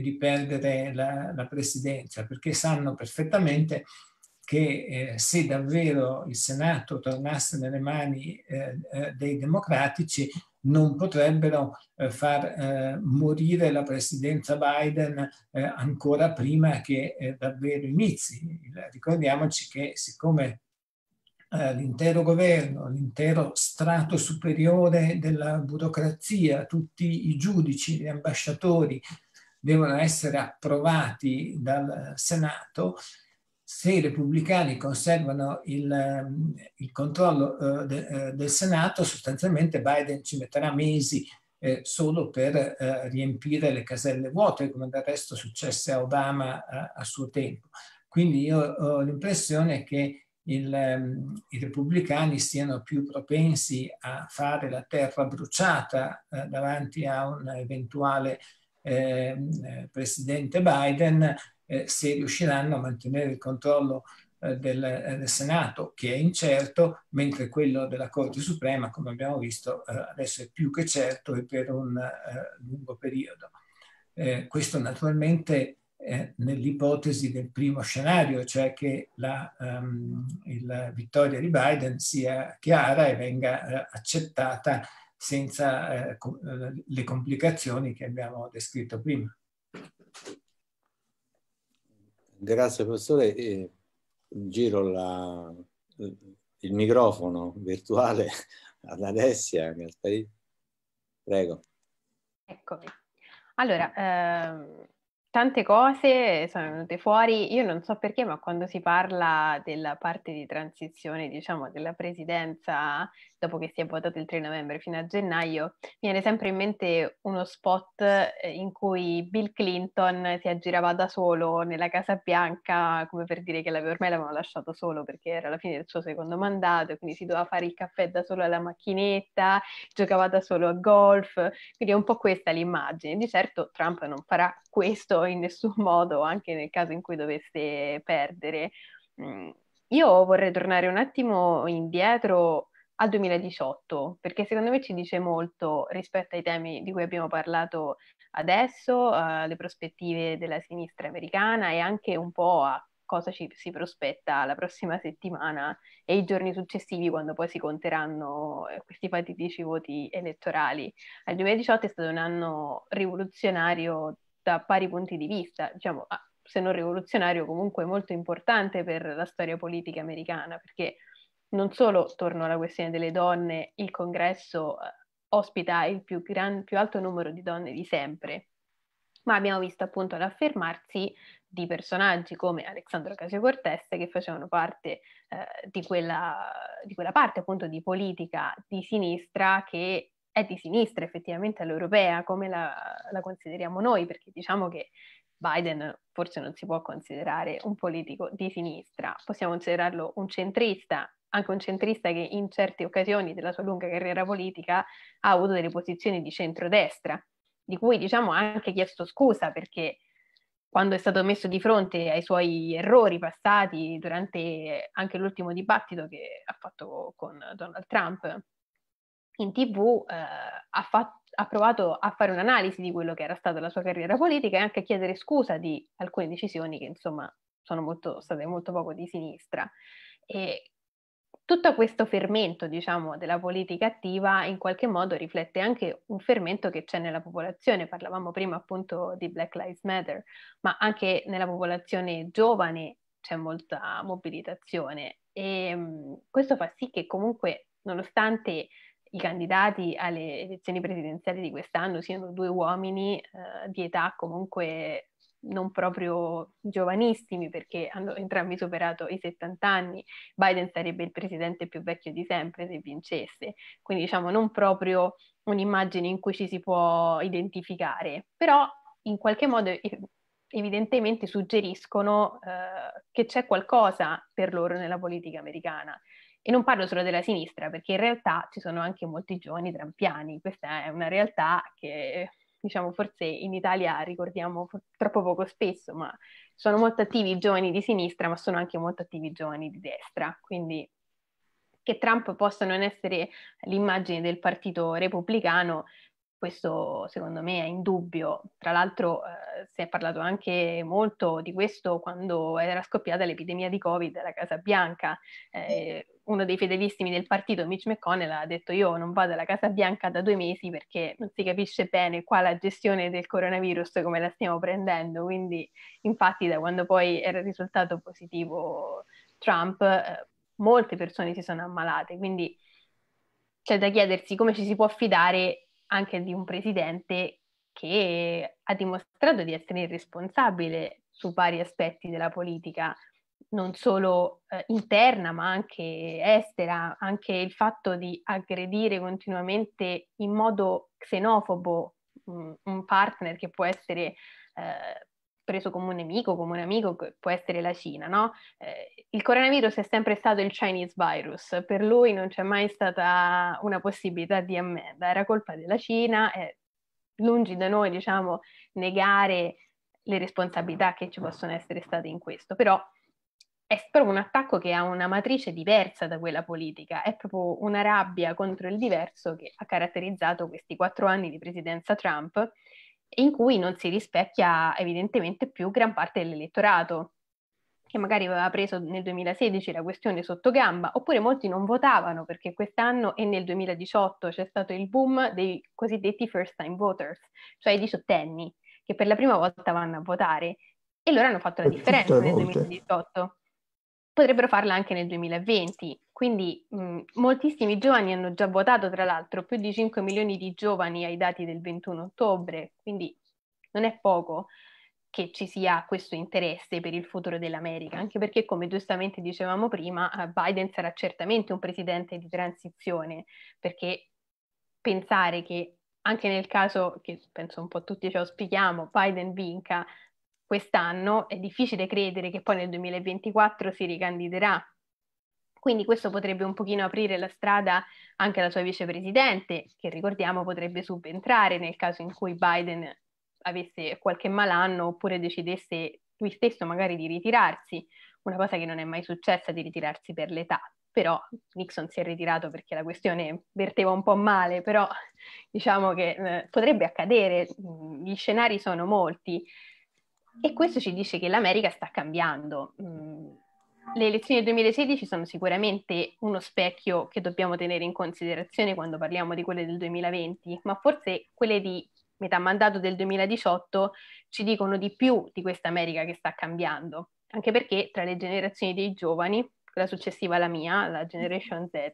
di perdere la, la presidenza, perché sanno perfettamente che eh, se davvero il Senato tornasse nelle mani eh, eh dei democratici non potrebbero eh, far eh, morire la presidenza Biden eh, ancora prima che davvero inizi. Ricordiamoci che siccome l'intero governo, l'intero strato superiore della burocrazia, tutti i giudici, gli ambasciatori devono essere approvati dal Senato, se i repubblicani conservano il, ehm, il controllo uh, de, uh, del Senato, sostanzialmente Biden ci metterà mesi eh, solo per eh, riempire le caselle vuote, come del resto successe a Obama a, a suo tempo. Quindi io ho l'impressione che il, um, i repubblicani siano più propensi a fare la terra bruciata eh, davanti a un eventuale ehm, eh, presidente Biden eh, se riusciranno a mantenere il controllo eh, del, eh, del, Senato, che è incerto, mentre quello della Corte Suprema, come abbiamo visto, eh, adesso è più che certo e per un eh, lungo periodo. questo naturalmente nell'ipotesi del primo scenario, cioè che la, um, la vittoria di Biden sia chiara e venga accettata senza le complicazioni che abbiamo descritto prima. Grazie professore. Giro la, il microfono virtuale ad Alessia Gasparini. Prego. Eccomi. Allora, ehm, tante cose sono venute fuori. Io non so perché, ma quando si parla della parte di transizione, diciamo, della presidenza dopo che si è votato il 3 novembre fino a gennaio, viene sempre in mente uno spot eh, in cui Bill Clinton si aggirava da solo nella Casa Bianca, come per dire che ormai l'avevano lasciato solo perché era la fine del suo secondo mandato, quindi si doveva fare il caffè da solo alla macchinetta, giocava da solo a golf, quindi è un po' questa l'immagine. Di certo Trump non farà questo in nessun modo, anche nel caso in cui dovesse perdere. Mm, io vorrei tornare un attimo indietro al 2018, perché secondo me ci dice molto rispetto ai temi di cui abbiamo parlato adesso, alle uh, prospettive della sinistra americana e anche un po' a cosa ci si prospetta la prossima settimana e i giorni successivi quando poi si conteranno eh, questi fatidici voti elettorali. Il 2018 è stato un anno rivoluzionario da pari punti di vista, diciamo, ah, se non rivoluzionario comunque molto importante per la storia politica americana, perché non solo, torno alla questione delle donne, il congresso eh, ospita il più, gran, più alto numero di donne di sempre, ma abbiamo visto appunto l'affermarsi di personaggi come Alexandro Ocasio-Cortez che facevano parte eh, di, quella, di, quella, parte appunto di politica di sinistra che è di sinistra effettivamente all'europea come la, la consideriamo noi perché diciamo che Biden forse non si può considerare un politico di sinistra, possiamo considerarlo un centrista, anche un centrista che in certe occasioni della sua lunga carriera politica ha avuto delle posizioni di centrodestra, di cui diciamo ha anche chiesto scusa perché quando è stato messo di fronte ai suoi errori passati durante anche l'ultimo dibattito che ha fatto con Donald Trump in tv, eh, ha, fatto, ha, provato a fare un'analisi di quello che era stata la sua carriera politica e anche a chiedere scusa di alcune decisioni che insomma sono molto, state molto poco di sinistra. E tutto questo fermento, diciamo, della politica attiva in qualche modo riflette anche un fermento che c'è nella popolazione. Parlavamo prima appunto di Black Lives Matter, ma anche nella popolazione giovane c'è molta mobilitazione e um, questo fa sì che comunque, nonostante i candidati alle elezioni presidenziali di quest'anno siano due uomini eh, di età comunque non proprio giovanissimi perché hanno entrambi superato i 70 anni, Biden sarebbe il presidente più vecchio di sempre se vincesse, quindi diciamo non proprio un'immagine in cui ci si può identificare, però in qualche modo evidentemente suggeriscono eh, che c'è qualcosa per loro nella politica americana. E non parlo solo della sinistra, perché in realtà ci sono anche molti giovani trampiani, questa è una realtà che diciamo forse in Italia ricordiamo troppo poco spesso, ma sono molto attivi i giovani di sinistra, ma sono anche molto attivi i giovani di destra, quindi che Trump possa non essere l'immagine del partito repubblicano questo secondo me è indubbio. Tra l'altro eh, si è parlato anche molto di questo quando era scoppiata l'epidemia di Covid alla Casa Bianca. Eh, uno dei fedelissimi del partito, Mitch McConnell, ha detto io non vado alla Casa Bianca da due mesi perché non si capisce bene qua la gestione del coronavirus come la stiamo prendendo. Quindi infatti da quando poi era risultato positivo Trump, eh, molte persone si sono ammalate. Quindi c'è da chiedersi come ci si può fidare anche di un presidente che ha dimostrato di essere irresponsabile su vari aspetti della politica, non solo eh, interna ma anche estera, anche il fatto di aggredire continuamente in modo xenofobo mh, un partner che può essere eh, preso come un nemico, come un amico, può essere la Cina, no? Eh, il coronavirus è sempre stato il Chinese virus, per lui non c'è mai stata una possibilità di ammenda, era colpa della Cina, e lungi da noi, diciamo, negare le responsabilità che ci possono essere state in questo, però è proprio un attacco che ha una matrice diversa da quella politica, è proprio una rabbia contro il diverso che ha caratterizzato questi quattro anni di presidenza Trump in cui non si rispecchia evidentemente più gran parte dell'elettorato, che magari aveva preso nel 2016 la questione sotto gamba, oppure molti non votavano perché quest'anno e nel 2018 c'è stato il boom dei cosiddetti first time voters, cioè i diciottenni, che per la prima volta vanno a votare e loro hanno fatto la differenza nel 2018 potrebbero farla anche nel 2020. Quindi mh, moltissimi giovani hanno già votato, tra l'altro, più di 5 milioni di giovani ai dati del 21 ottobre, quindi non è poco che ci sia questo interesse per il futuro dell'America, anche perché, come giustamente dicevamo prima, eh, Biden sarà certamente un presidente di transizione, perché pensare che anche nel caso che penso un po' tutti ci auspichiamo, Biden vinca, quest'anno, è difficile credere che poi nel 2024 si ricandiderà. Quindi questo potrebbe un pochino aprire la strada anche alla sua vicepresidente, che ricordiamo potrebbe subentrare nel caso in cui Biden avesse qualche malanno oppure decidesse lui stesso magari di ritirarsi, una cosa che non è mai successa di ritirarsi per l'età, però Nixon si è ritirato perché la questione verteva un po' male, però diciamo che eh, potrebbe accadere, gli scenari sono molti e questo ci dice che l'America sta cambiando. Mm, le elezioni del 2016 sono sicuramente uno specchio che dobbiamo tenere in considerazione quando parliamo di quelle del 2020, ma forse quelle di metà mandato del 2018 ci dicono di più di questa America che sta cambiando, anche perché tra le generazioni dei giovani, quella successiva alla mia, la Generation Z,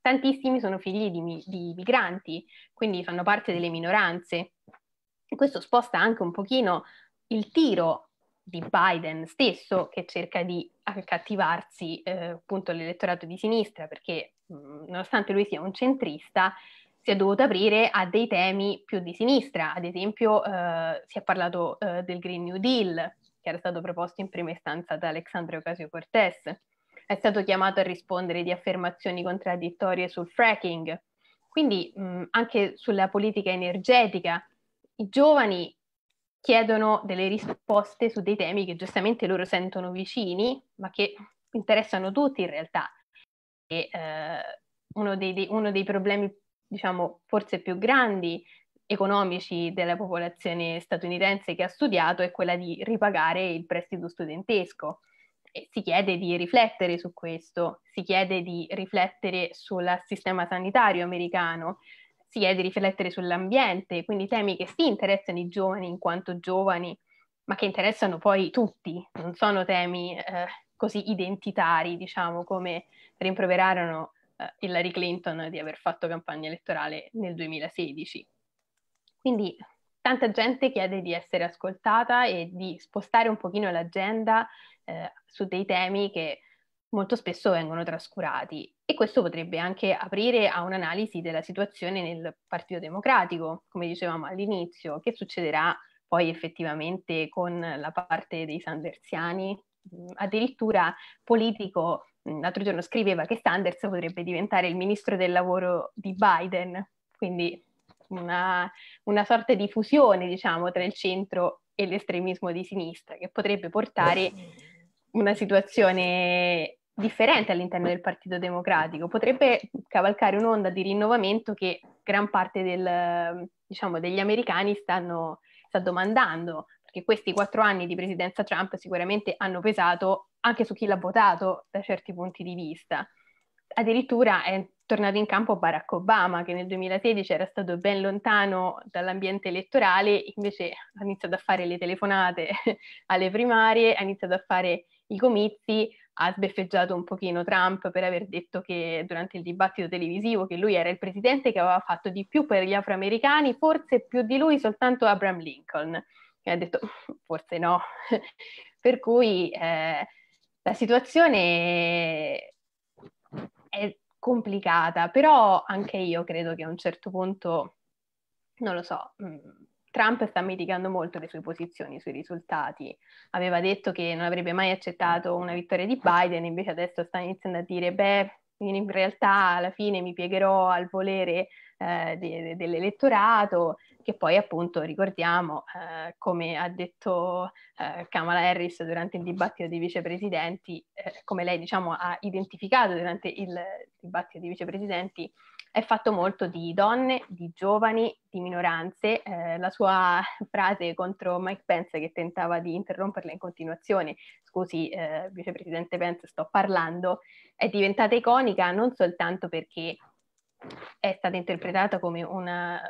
tantissimi sono figli di, di migranti, quindi fanno parte delle minoranze. Questo sposta anche un pochino il tiro di Biden stesso che cerca di accattivarsi eh, appunto l'elettorato di sinistra perché mh, mm, nonostante lui sia un centrista si è dovuto aprire a dei temi più di sinistra, ad esempio eh, si è parlato eh, del Green New Deal che era stato proposto in prima istanza da Alexandria Ocasio-Cortez, è stato chiamato a rispondere di affermazioni contraddittorie sul fracking, quindi mh, anche sulla politica energetica. I giovani chiedono delle risposte su dei temi che giustamente loro sentono vicini, ma che interessano tutti in realtà. E, eh, uno, dei, dei, uno dei problemi, diciamo, forse più grandi economici della popolazione statunitense che ha studiato è quella di ripagare il prestito studentesco. E si chiede di riflettere su questo, si chiede di riflettere sul sistema sanitario americano, si chiede di riflettere sull'ambiente, quindi temi che sì interessano i giovani in quanto giovani, ma che interessano poi tutti, non sono temi eh, così identitari, diciamo, come rimproverarono eh, Hillary Clinton di aver fatto campagna elettorale nel 2016. Quindi tanta gente chiede di essere ascoltata e di spostare un pochino l'agenda eh, su dei temi che molto spesso vengono trascurati e questo potrebbe anche aprire a un'analisi della situazione nel Partito Democratico, come dicevamo all'inizio, che succederà poi effettivamente con la parte dei Sandersiani. Mm, addirittura politico, mm, l'altro giorno scriveva che Sanders potrebbe diventare il ministro del lavoro di Biden, quindi una, una sorta di fusione, diciamo, tra il centro e l'estremismo di sinistra, che potrebbe portare una situazione differente all'interno del Partito Democratico, potrebbe cavalcare un'onda di rinnovamento che gran parte del, diciamo, degli americani stanno, sta domandando, perché questi quattro anni di presidenza Trump sicuramente hanno pesato anche su chi l'ha votato da certi punti di vista. Addirittura è tornato in campo Barack Obama, che nel 2016 era stato ben lontano dall'ambiente elettorale, invece ha iniziato a fare le telefonate alle primarie, ha iniziato a fare i comizi, ha sbeffeggiato un pochino Trump per aver detto che durante il dibattito televisivo che lui era il presidente che aveva fatto di più per gli afroamericani, forse più di lui soltanto Abraham Lincoln. E ha detto forse no. per cui eh, la situazione è complicata, però anche io credo che a un certo punto, non lo so, mh, mm, Trump sta mitigando molto le sue posizioni sui risultati. Aveva detto che non avrebbe mai accettato una vittoria di Biden, invece adesso sta iniziando a dire, beh, in realtà alla fine mi piegherò al volere eh, de- dell'elettorato, che poi appunto ricordiamo, eh, come ha detto eh, Kamala Harris durante il dibattito dei vicepresidenti, eh, come lei diciamo ha identificato durante il dibattito dei vicepresidenti, è fatto molto di donne, di giovani, di minoranze. Eh, la sua frase contro Mike Pence che tentava di interromperla in continuazione, scusi eh, vicepresidente Pence sto parlando, è diventata iconica non soltanto perché è stata interpretata come una,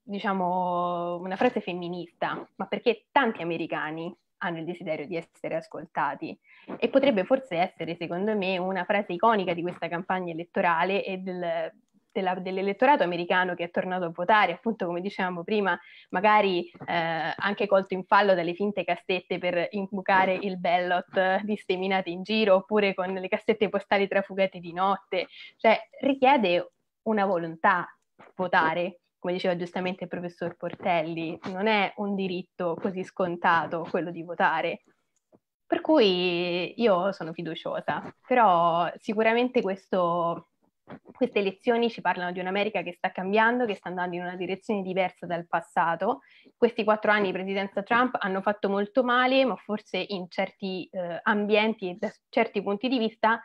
diciamo, una frase femminista, ma perché tanti americani hanno il desiderio di essere ascoltati e potrebbe forse essere, secondo me, una frase iconica di questa campagna elettorale e del, della, dell'elettorato americano che è tornato a votare, appunto come dicevamo prima, magari eh, anche colto in fallo dalle finte cassette per imbucare il ballot disseminati in giro, oppure con le cassette postali trafugate di notte, cioè richiede una volontà votare, come diceva giustamente il professor Portelli, non è un diritto così scontato quello di votare. Per cui io sono fiduciosa, però sicuramente questo queste elezioni ci parlano di un'America che sta cambiando, che sta andando in una direzione diversa dal passato. Questi quattro anni di presidenza Trump hanno fatto molto male, ma forse in certi eh, ambienti e da certi punti di vista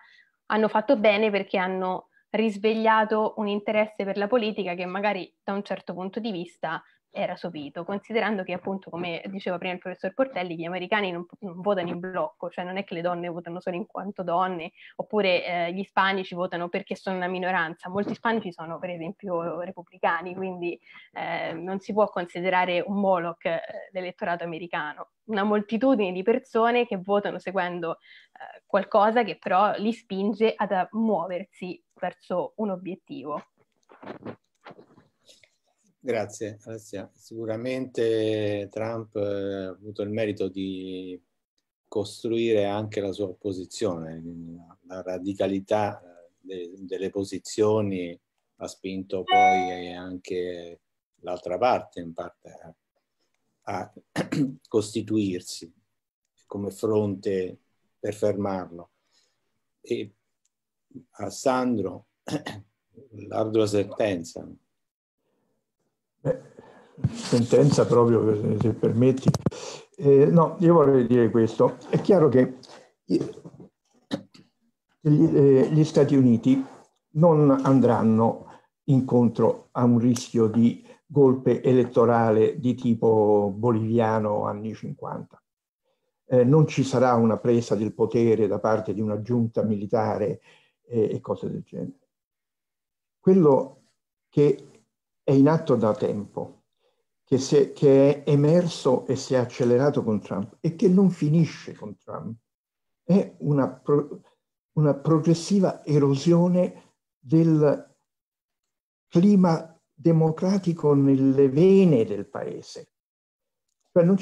hanno fatto bene perché hanno risvegliato un interesse per la politica che magari da un certo punto di vista era sopito, considerando che appunto, come diceva prima il professor Portelli, gli americani non, non votano in blocco, cioè non è che le donne votano solo in quanto donne, oppure eh, gli ispanici votano perché sono una minoranza, molti ispanici sono per esempio repubblicani, quindi eh, non si può considerare un Moloch eh, l'elettorato americano, una moltitudine di persone che votano seguendo eh, qualcosa che però li spinge ad muoversi verso un obiettivo. Grazie Alessia. Sicuramente Trump eh, ha avuto il merito di costruire anche la sua opposizione, la radicalità eh, de, delle posizioni ha spinto poi anche l'altra parte in parte a costituirsi come fronte per fermarlo. E a Sandro l'ardua sentenza Beh, sentenza proprio, se permetti. Eh, no, io vorrei dire questo. È chiaro che gli, eh, gli Stati Uniti non andranno incontro a un rischio di golpe elettorale di tipo boliviano anni 50. Eh, non ci sarà una presa del potere da parte di una giunta militare eh, e cose del genere. Quello che è in atto da tempo, che, se, che è emerso e si è accelerato con Trump e che non finisce con Trump. È una, pro, una progressiva erosione del clima democratico nelle vene del paese. Cioè non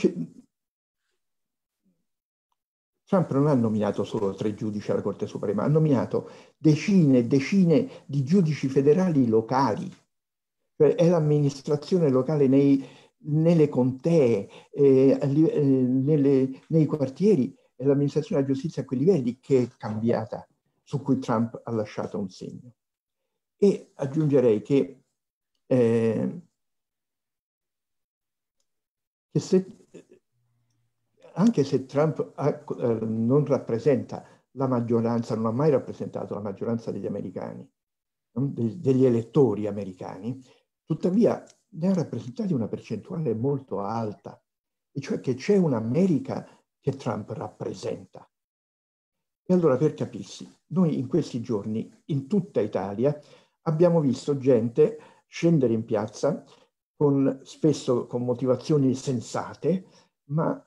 Trump non ha nominato solo tre giudici alla Corte Suprema, ha nominato decine e decine di giudici federali locali cioè è l'amministrazione locale nei, nelle contee, eh, eh, nelle, nei quartieri, è l'amministrazione della giustizia a quei livelli che è cambiata, su cui Trump ha lasciato un segno. E aggiungerei che, eh, che se, anche se Trump ha, eh, non rappresenta la maggioranza, non ha mai rappresentato la maggioranza degli americani, degli elettori americani, Tuttavia ne ha rappresentati una percentuale molto alta, e cioè che c'è un'America che Trump rappresenta. E allora per capirsi, noi in questi giorni in tutta Italia abbiamo visto gente scendere in piazza con, spesso con motivazioni sensate, ma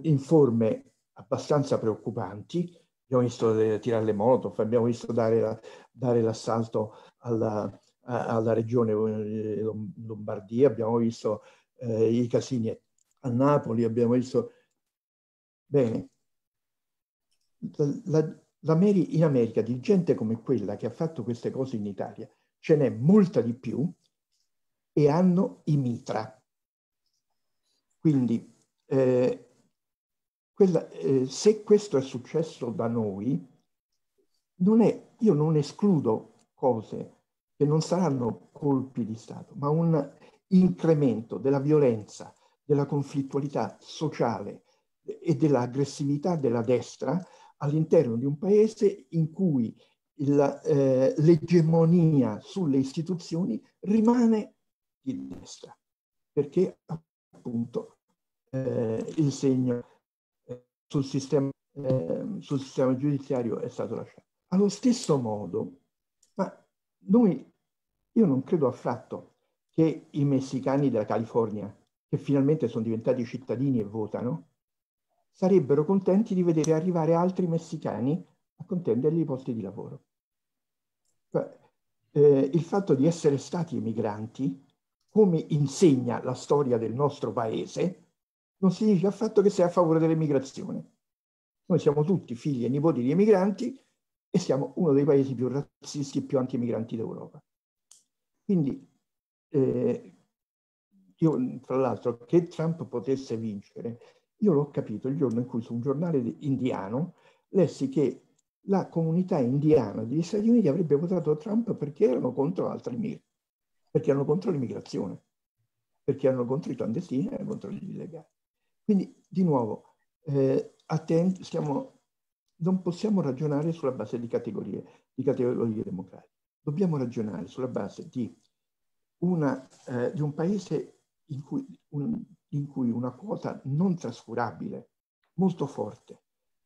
in forme abbastanza preoccupanti. Abbiamo visto tirare le molotov, abbiamo visto dare, dare l'assalto alla, alla regione eh, Lombardia, abbiamo visto eh, i casini a Napoli, abbiamo visto... Bene, la, la, in America di gente come quella che ha fatto queste cose in Italia ce n'è molta di più e hanno i mitra. Quindi eh, quella, eh, se questo è successo da noi, non è, io non escludo cose che non saranno colpi di Stato, ma un incremento della violenza, della conflittualità sociale e dell'aggressività della destra all'interno di un paese in cui eh, l'egemonia sulle istituzioni rimane di destra, perché appunto eh, il segno eh, sul, sistema, eh, sul sistema giudiziario è stato lasciato. Allo stesso modo, ma noi io non credo affatto che i messicani della California, che finalmente sono diventati cittadini e votano, sarebbero contenti di vedere arrivare altri messicani a contendergli i posti di lavoro. Eh, il fatto di essere stati emigranti, come insegna la storia del nostro paese, non significa affatto che sei a favore dell'emigrazione. Noi siamo tutti figli e nipoti di emigranti e siamo uno dei paesi più razzisti e più anti-emigranti d'Europa. Quindi eh, io, tra l'altro, che Trump potesse vincere, io l'ho capito il giorno in cui su un giornale indiano lessi che la comunità indiana degli Stati Uniti avrebbe votato Trump perché erano contro altri perché erano contro l'immigrazione, perché erano contro i clandestini e contro gli illegali. Quindi, di nuovo, eh, attenti, stiamo, non possiamo ragionare sulla base di categorie, di categorie democratiche dobbiamo ragionare sulla base di, una, eh, di un paese in cui, un, in cui una quota non trascurabile, molto forte,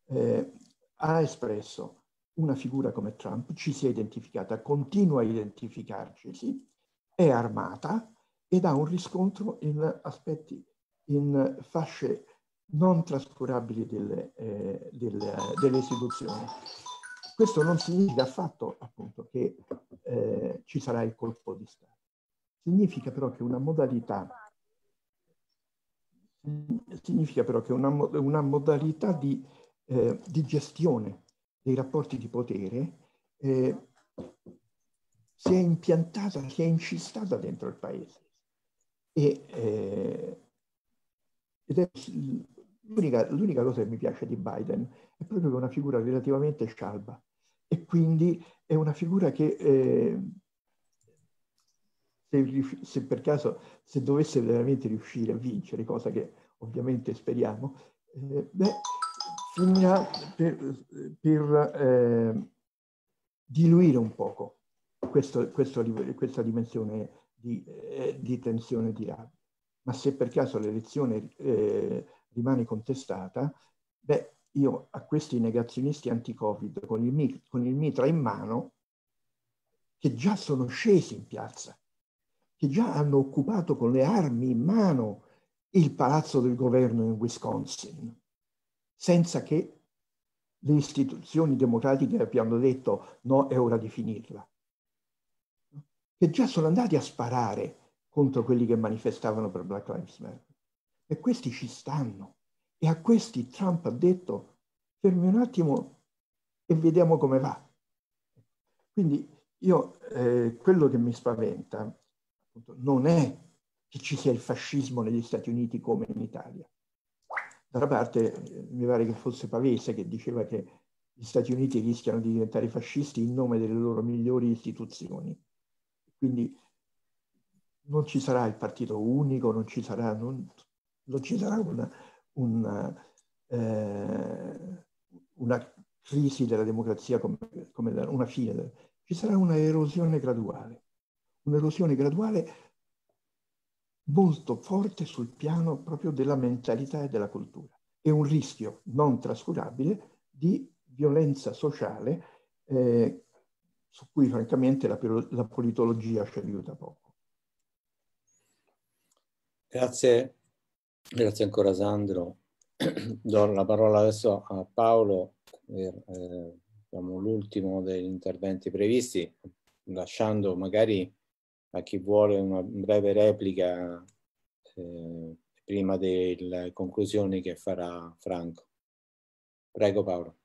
eh, ha espresso una figura come Trump, ci si è identificata, continua a identificarci, sì, è armata ed ha un riscontro in aspetti, in fasce non trascurabili delle, eh, delle, delle istituzioni. Questo non significa affatto appunto che eh, ci sarà il colpo di Stato. Significa però che una modalità che una, una modalità di, eh, di, gestione dei rapporti di potere eh, si è impiantata, si è incistata dentro il paese. E, eh, ed è l'unica cosa che mi piace di Biden è proprio una figura relativamente scialba e quindi è una figura che eh, se, se, per caso se dovesse veramente riuscire a vincere, cosa che ovviamente speriamo, eh, beh, finirà per, per eh, diluire un poco questo, questo, questa dimensione di, eh, di, tensione di rabbia. Ma se per caso l'elezione eh, rimane contestata, beh, io a questi negazionisti anti-Covid con il, con il mitra in mano, che già sono scesi in piazza, che già hanno occupato con le armi in mano il palazzo del governo in Wisconsin, senza che le istituzioni democratiche abbiano detto no, è ora di finirla, che già sono andati a sparare contro quelli che manifestavano per Black Lives Matter. E questi ci stanno. A questi Trump ha detto, fermi un attimo e vediamo come va. Quindi io, eh, quello che mi spaventa appunto, non è che ci sia il fascismo negli Stati Uniti come in Italia. D'altra parte, mi pare che fosse Pavese che diceva che gli Stati Uniti rischiano di diventare fascisti in nome delle loro migliori istituzioni. Quindi non ci sarà il partito unico, non ci sarà, non, non ci sarà una, una, eh, una, crisi della democrazia come, come una fine, ci sarà una erosione graduale, un'erosione graduale molto forte sul piano proprio della mentalità e della cultura e un rischio non trascurabile di violenza sociale eh, su cui francamente la, la politologia ci aiuta poco. Grazie, grazie ancora Sandro. Do la parola adesso a Paolo per eh, diciamo, l'ultimo degli interventi previsti, lasciando magari a chi vuole una breve replica eh, prima delle conclusioni che farà Franco. Prego Paolo.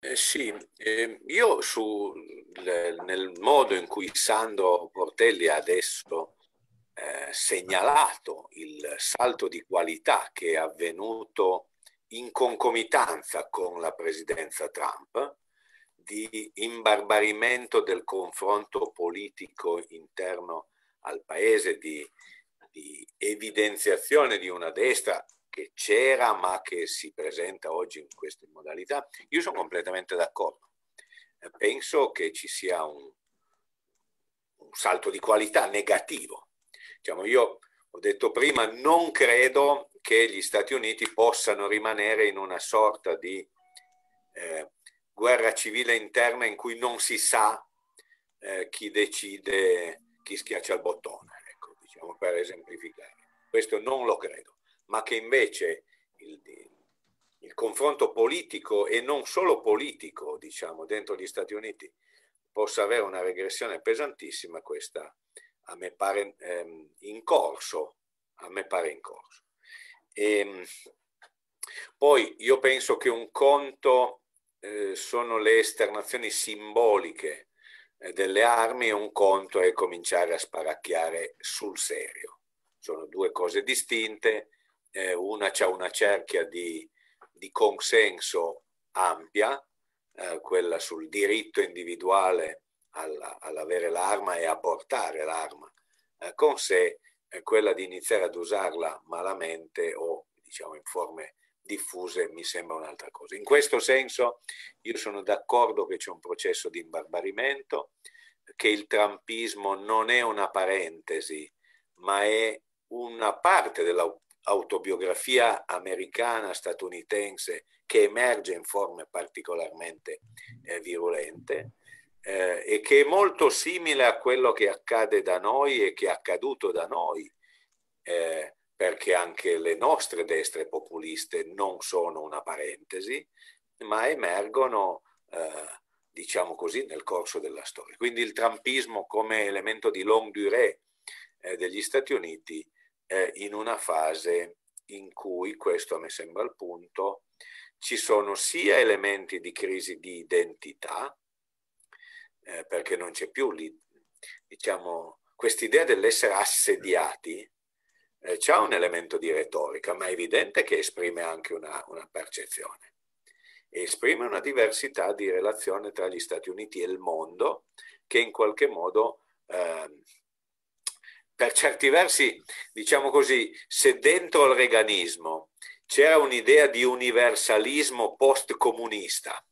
Eh sì, eh, io su, nel modo in cui Sandro Portelli adesso eh, segnalato il salto di qualità che è avvenuto in concomitanza con la presidenza Trump, di imbarbarimento del confronto politico interno al paese, di, di evidenziazione di una destra che c'era ma che si presenta oggi in queste modalità, io sono completamente d'accordo. Penso che ci sia un, un salto di qualità negativo. Diciamo, io ho detto prima, non credo che gli Stati Uniti possano rimanere in una sorta di eh, guerra civile interna in cui non si sa eh, chi decide, chi schiaccia il bottone, ecco, diciamo per esemplificare. Questo non lo credo, ma che invece il, il confronto politico e non solo politico, diciamo, dentro gli Stati Uniti possa avere una regressione pesantissima, questa a me pare ehm, in corso, a me pare in corso. E, ehm, poi io penso che un conto eh, sono le esternazioni simboliche eh, delle armi e un conto è cominciare a sparacchiare sul serio. Sono due cose distinte, eh, una c'è una cerchia di, di consenso ampia, eh, quella sul diritto individuale all'avere l'arma e a portare l'arma eh, con sé, quella di iniziare ad usarla malamente o diciamo in forme diffuse mi sembra un'altra cosa. In questo senso io sono d'accordo che c'è un processo di imbarbarimento, che il trampismo non è una parentesi, ma è una parte dell'autobiografia americana statunitense che emerge in forme particolarmente eh, virulente eh, e che è molto simile a quello che accade da noi e che è accaduto da noi, eh, perché anche le nostre destre populiste non sono una parentesi, ma emergono, eh, diciamo così, nel corso della storia. Quindi il trampismo come elemento di longue durée eh, degli Stati Uniti in una fase in cui, questo a me sembra il punto, ci sono sia elementi di crisi di identità, eh, perché non c'è più diciamo, quest'idea dell'essere assediati, eh, c'ha un elemento di retorica, ma è evidente che esprime anche una, una percezione. esprime una diversità di relazione tra gli Stati Uniti e il mondo che in qualche modo eh, per certi versi, diciamo così, se dentro il reganismo c'era un'idea di universalismo post-comunista,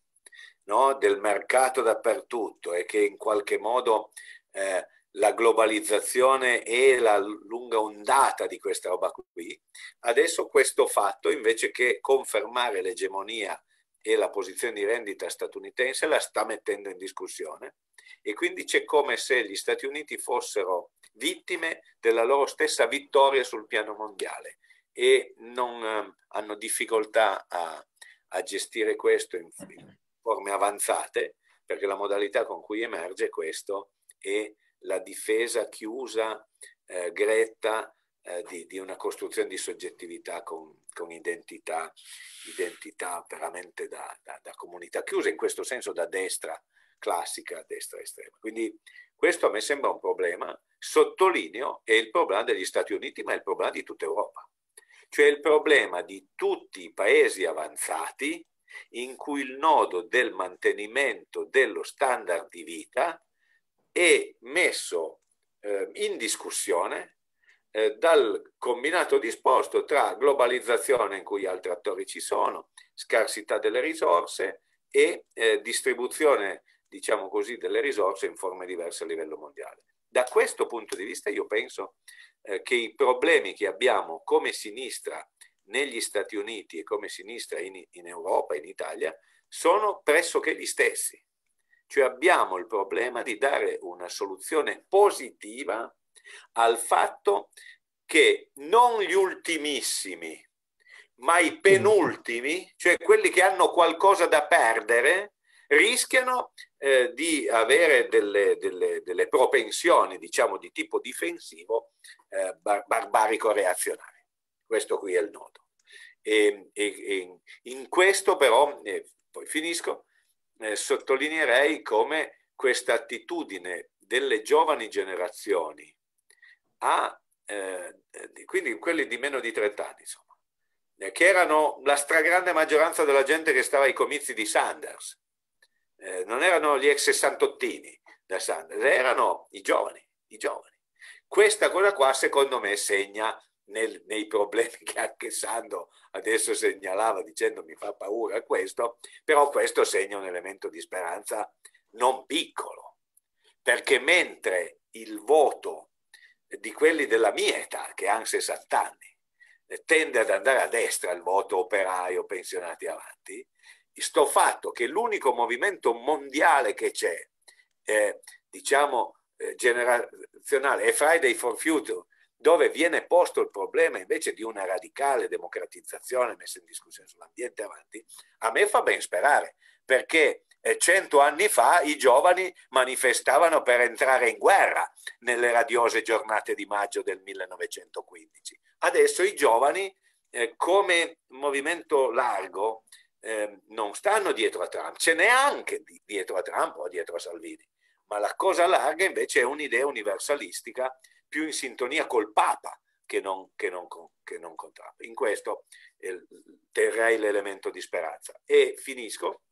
no? del mercato dappertutto e che in qualche modo eh, la globalizzazione e la lunga ondata di questa roba qui, adesso questo fatto invece che confermare l'egemonia e la posizione di rendita statunitense la sta mettendo in discussione e quindi c'è come se gli Stati Uniti fossero vittime della loro stessa vittoria sul piano mondiale e non eh, hanno difficoltà a, a, gestire questo in, in forme avanzate, perché la modalità con cui emerge questo è la difesa chiusa, eh, gretta eh, di, di, una costruzione di soggettività con, con identità, identità, veramente da, da, da comunità chiusa, in questo senso da destra classica, destra estrema. Quindi questo a me sembra un problema, sottolineo, è il problema degli Stati Uniti, ma è il problema di tutta Europa. Cioè il problema di tutti i paesi avanzati in cui il nodo del mantenimento dello standard di vita è messo eh, in discussione eh, dal combinato disposto tra globalizzazione in cui altri attori ci sono, scarsità delle risorse e eh, distribuzione diciamo così, delle risorse in forme diverse a livello mondiale. Da questo punto di vista io penso eh, che i problemi che abbiamo come sinistra negli Stati Uniti e come sinistra in, in Europa, in Italia, sono pressoché gli stessi. Cioè abbiamo il problema di dare una soluzione positiva al fatto che non gli ultimissimi, ma i penultimi, cioè quelli che hanno qualcosa da perdere, rischiano eh, di avere delle, delle, delle, propensioni, diciamo, di tipo difensivo eh, bar- barbarico reazionario. Questo qui è il nodo. E, e, in questo però, poi finisco, eh, sottolineerei come questa attitudine delle giovani generazioni a, eh, quindi quelli di meno di 30 anni, insomma, eh, che erano la stragrande maggioranza della gente che stava ai comizi di Sanders, eh, non erano gli ex sessantottini da Sanders, erano i giovani, i giovani. Questa cosa qua secondo me segna nel, nei problemi che anche Sando adesso segnalava dicendo mi fa paura questo, però questo segna un elemento di speranza non piccolo, perché mentre il voto di quelli della mia età, che hanno 60 anni, tende ad andare a destra il voto operaio pensionati avanti, sto fatto che l'unico movimento mondiale che c'è, eh, diciamo, eh, generazionale, è Friday for Future, dove viene posto il problema invece di una radicale democratizzazione messa in discussione sull'ambiente avanti, a me fa ben sperare, perché eh, cento anni fa i giovani manifestavano per entrare in guerra nelle radiose giornate di maggio del 1915. Adesso i giovani, eh, come movimento largo, eh, non stanno dietro a Trump, ce n'è anche dietro a Trump o dietro a Salvini, ma la cosa larga invece è un'idea universalistica più in sintonia col Papa che non, che non, che non con Trump. In questo terrei l'elemento di speranza. E finisco.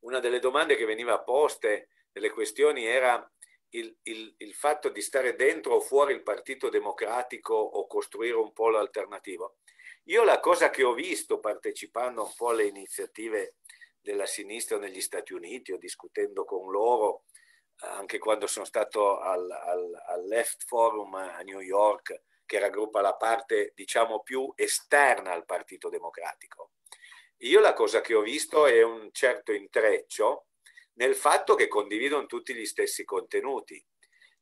Una delle domande che veniva poste, delle questioni, era il, il, il, fatto di stare dentro o fuori il Partito Democratico o costruire un polo alternativo. Io la cosa che ho visto partecipando un po' alle iniziative della sinistra negli Stati Uniti o discutendo con loro anche quando sono stato al, al, al Left Forum a New York, che raggruppa la parte diciamo più esterna al Partito Democratico. Io la cosa che ho visto è un certo intreccio nel fatto che condividono tutti gli stessi contenuti,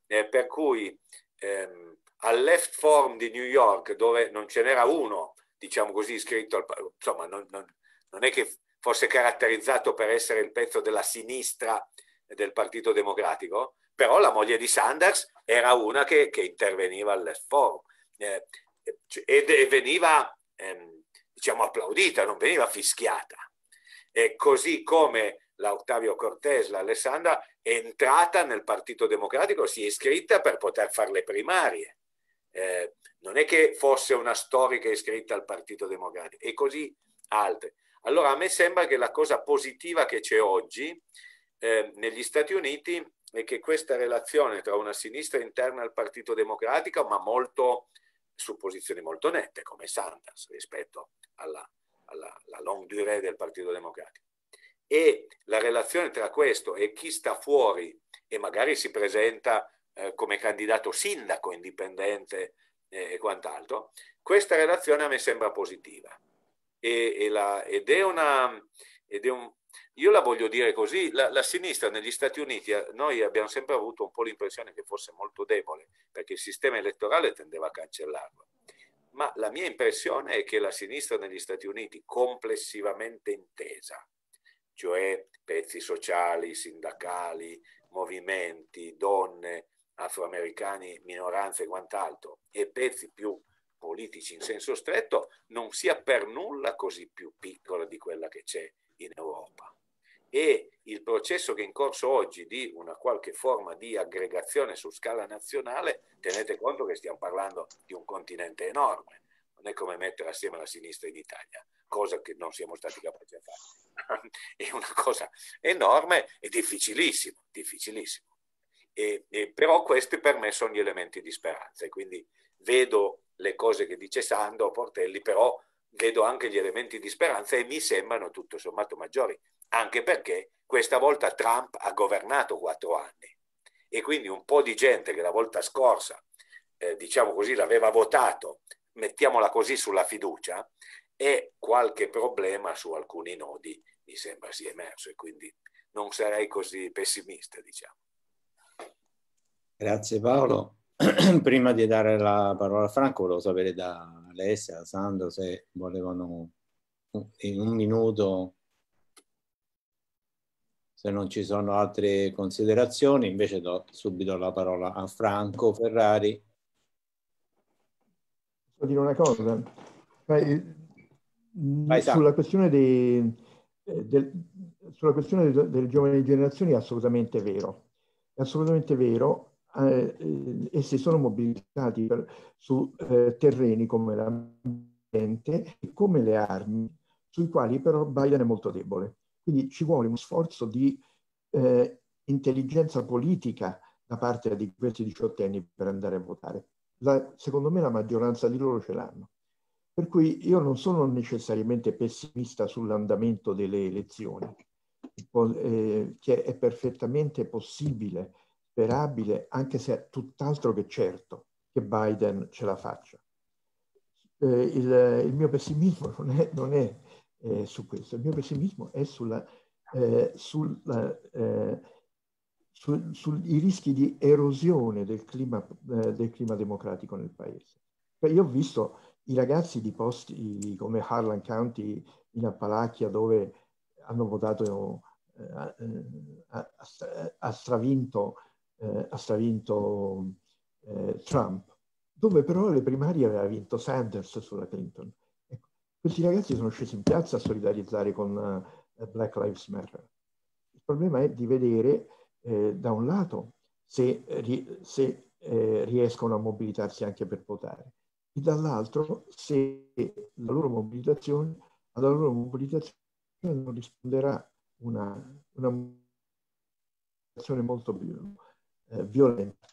eh, per cui ehm, al Left Forum di New York, dove non ce n'era uno, diciamo così, iscritto al... insomma, non, non, non è che fosse caratterizzato per essere il pezzo della sinistra del Partito Democratico, però la moglie di Sanders era una che, che interveniva al Forum eh, ed, e veniva ehm, diciamo applaudita, non veniva fischiata. E così come la Ottavio Cortés, l'Alessandra, è entrata nel Partito Democratico, si è iscritta per poter fare le primarie. Eh, non è che fosse una storica iscritta al Partito Democratico, e così altre. Allora a me sembra che la cosa positiva che c'è oggi eh, negli Stati Uniti è che questa relazione tra una sinistra interna al Partito Democratico, ma molto su posizioni molto nette, come Sanders rispetto alla, alla, alla longue durée del Partito Democratico, e la relazione tra questo e chi sta fuori e magari si presenta eh, come candidato sindaco indipendente eh, e quant'altro, questa relazione a me sembra positiva. E, e la, ed, è una, ed è un, io la voglio dire così, la, la, sinistra negli Stati Uniti, eh, noi abbiamo sempre avuto un po' l'impressione che fosse molto debole, perché il sistema elettorale tendeva a cancellarlo. Ma la mia impressione è che la sinistra negli Stati Uniti, complessivamente intesa, cioè pezzi sociali, sindacali, movimenti, donne, afroamericani, minoranze e quant'altro, e pezzi più politici in senso stretto, non sia per nulla così più piccola di quella che c'è in Europa. E il processo che è in corso oggi di una qualche forma di aggregazione su scala nazionale, tenete conto che stiamo parlando di un continente enorme, non è come mettere assieme la sinistra in Italia, cosa che non siamo stati capaci di fare. È una cosa enorme e difficilissimo, difficilissimo. E, e, però questi per me sono gli elementi di speranza e quindi vedo le cose che dice Sando Portelli, però vedo anche gli elementi di speranza e mi sembrano tutto sommato maggiori, anche perché questa volta Trump ha governato quattro anni e quindi un po' di gente che la volta scorsa, eh, diciamo così, l'aveva votato, mettiamola così, sulla fiducia, e qualche problema su alcuni nodi mi sembra sia emerso e quindi non sarei così pessimista, diciamo. Grazie Paolo. Prima di dare la parola a Franco, volevo sapere da Alessia, Sandro, se volevano in un minuto, se non ci sono altre considerazioni, invece do subito la parola a Franco Ferrari. Posso dire una cosa? Vai, sulla questione, dei, del, sulla questione del, delle giovani generazioni è assolutamente vero. È assolutamente vero eh, eh, essi sono mobilitati per, su eh, terreni come l'ambiente e come le armi, sui quali però Biden è molto debole. Quindi ci vuole uno sforzo di eh, intelligenza politica da parte di questi diciottenni per andare a votare. La, secondo me la maggioranza di loro ce l'hanno. Per cui io non sono necessariamente pessimista sull'andamento delle elezioni, eh, che è perfettamente possibile sperabile, anche se è tutt'altro che certo che Biden ce la faccia. Eh, il, il, mio pessimismo non è, non è eh, su questo, il mio pessimismo è sulla, eh, eh, su, sui rischi di erosione del clima, eh, del clima democratico nel paese. Io ho visto i ragazzi di posti come Harlan County in Appalachia dove hanno votato, eh, ha stravinto eh, ha stravinto eh, Trump, dove però le primarie aveva vinto Sanders sulla Clinton. Ecco, questi ragazzi sono scesi in piazza a solidarizzare con uh, Black Lives Matter. Il problema è di vedere eh, da un lato se, se eh, riescono a mobilitarsi anche per votare e dall'altro se la loro mobilitazione, alla loro mobilitazione non risponderà una, una mobilitazione molto più eh, violente.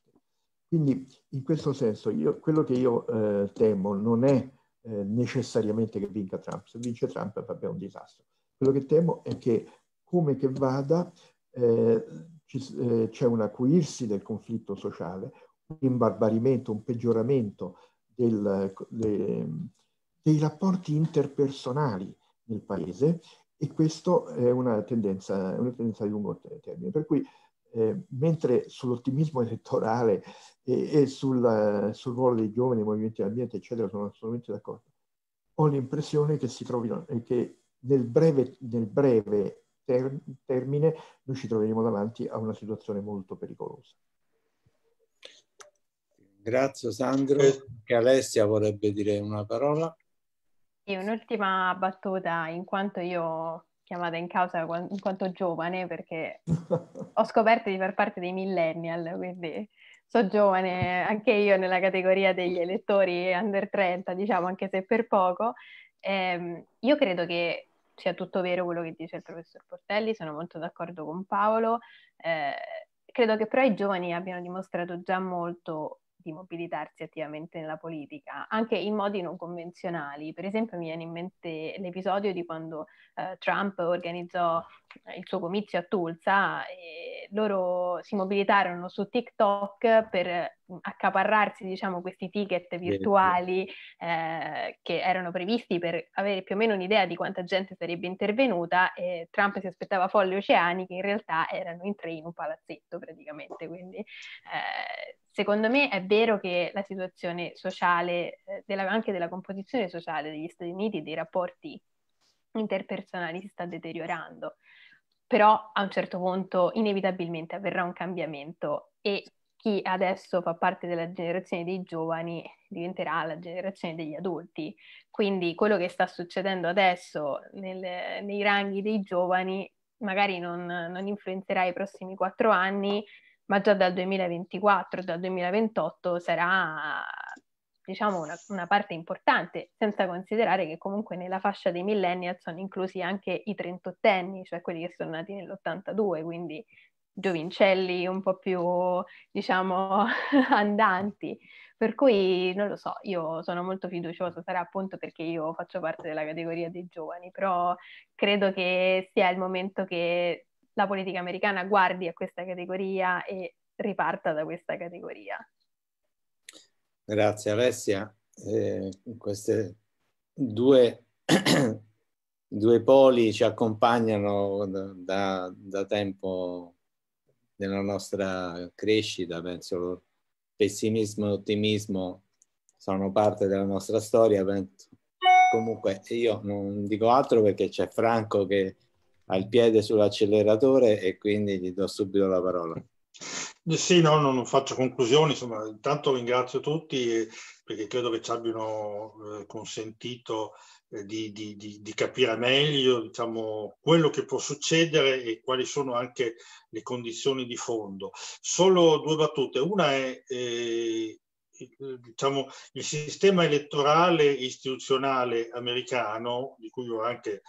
Quindi in questo senso io, quello che io eh, temo non è eh, necessariamente che vinca Trump, se vince Trump vabbè è un disastro. Quello che temo è che come che vada eh, eh, c'è un acuirsi del conflitto sociale, un imbarbarimento, un peggioramento del, le, dei rapporti interpersonali nel paese e questo è una tendenza, una tendenza di lungo termine. Per cui eh, mentre sull'ottimismo elettorale e, e sul, sul, ruolo dei giovani, dei movimenti dell'ambiente, eccetera, sono assolutamente d'accordo, ho l'impressione che si trovino, che nel breve, nel breve ter, termine noi ci troveremo davanti a una situazione molto pericolosa. Grazie Sandro. Che Alessia vorrebbe dire una parola. Sì, un'ultima battuta, in quanto io chiamata in causa in quanto giovane, perché ho scoperto di far parte dei millennial, quindi sono giovane anche io nella categoria degli elettori under 30, diciamo, anche se per poco. Eh, io credo che sia tutto vero quello che dice il professor Portelli, sono molto d'accordo con Paolo. Eh, credo che però i giovani abbiano dimostrato già molto di mobilitarsi attivamente nella politica, anche in modi non convenzionali. Per esempio mi viene in mente l'episodio di quando eh, Trump organizzò il suo comizio a Tulsa e loro si mobilitarono su TikTok per accaparrarsi diciamo, questi ticket virtuali eh, che erano previsti per avere più o meno un'idea di quanta gente sarebbe intervenuta e Trump si aspettava folle oceani che in realtà erano in tre in un palazzetto praticamente. Quindi eh, secondo me è vero che la situazione sociale, eh, della, anche della composizione sociale degli Stati Uniti, dei rapporti interpersonali si sta deteriorando, però a un certo punto inevitabilmente avverrà un cambiamento e chi adesso fa parte della generazione dei giovani diventerà la generazione degli adulti. Quindi quello che sta succedendo adesso nel, nei ranghi dei giovani magari non, non influenzerà i prossimi quattro anni, ma già dal 2024, dal 2028 sarà diciamo una, una, parte importante, senza considerare che comunque nella fascia dei millennial sono inclusi anche i trentottenni, cioè quelli che sono nati nell'82, quindi giovincelli un po' più, diciamo, andanti. Per cui non lo so, io sono molto fiduciosa, sarà appunto perché io faccio parte della categoria dei giovani, però credo che sia il momento che la politica americana guardi a questa categoria e riparta da questa categoria. Grazie Alessia. Eh, queste due, due, poli ci accompagnano da, da, tempo nella nostra crescita, penso pessimismo e ottimismo sono parte della nostra storia. Penso. Comunque io non dico altro perché c'è Franco che ha il piede sull'acceleratore e quindi gli do subito la parola. Sì, no, non faccio conclusioni, insomma, intanto ringrazio tutti perché credo che ci abbiano eh, consentito eh, di, di, di, di, capire meglio diciamo, quello che può succedere e quali sono anche le condizioni di fondo. Solo due battute. Una è eh, diciamo, il sistema elettorale istituzionale americano, di cui ho anche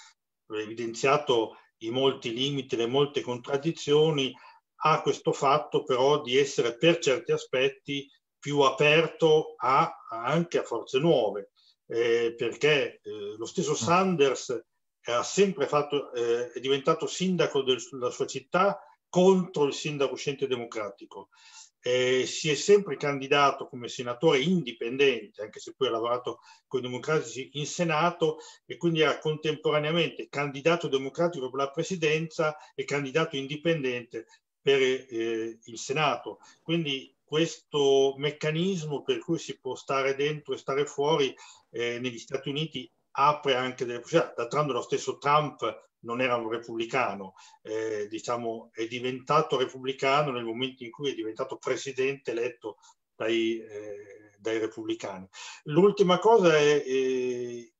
evidenziato i molti limiti, le molte contraddizioni, ha questo fatto però di essere per certi aspetti più aperto a, anche a forze nuove, eh, perché eh, lo stesso mm. Sanders ha sempre fatto, eh, è diventato sindaco del, della sua città contro il sindaco uscente democratico eh, si è sempre candidato come senatore indipendente, anche se poi ha lavorato con i democratici in Senato, e quindi era contemporaneamente candidato democratico per la presidenza e candidato indipendente per eh, il Senato. Quindi questo meccanismo per cui si può stare dentro e stare fuori eh, negli Stati Uniti apre anche delle possibilità. D'altronde lo stesso Trump non era un repubblicano, eh, diciamo, è diventato repubblicano nel momento in cui è diventato presidente eletto dai, eh, dai repubblicani. L'ultima cosa è eh,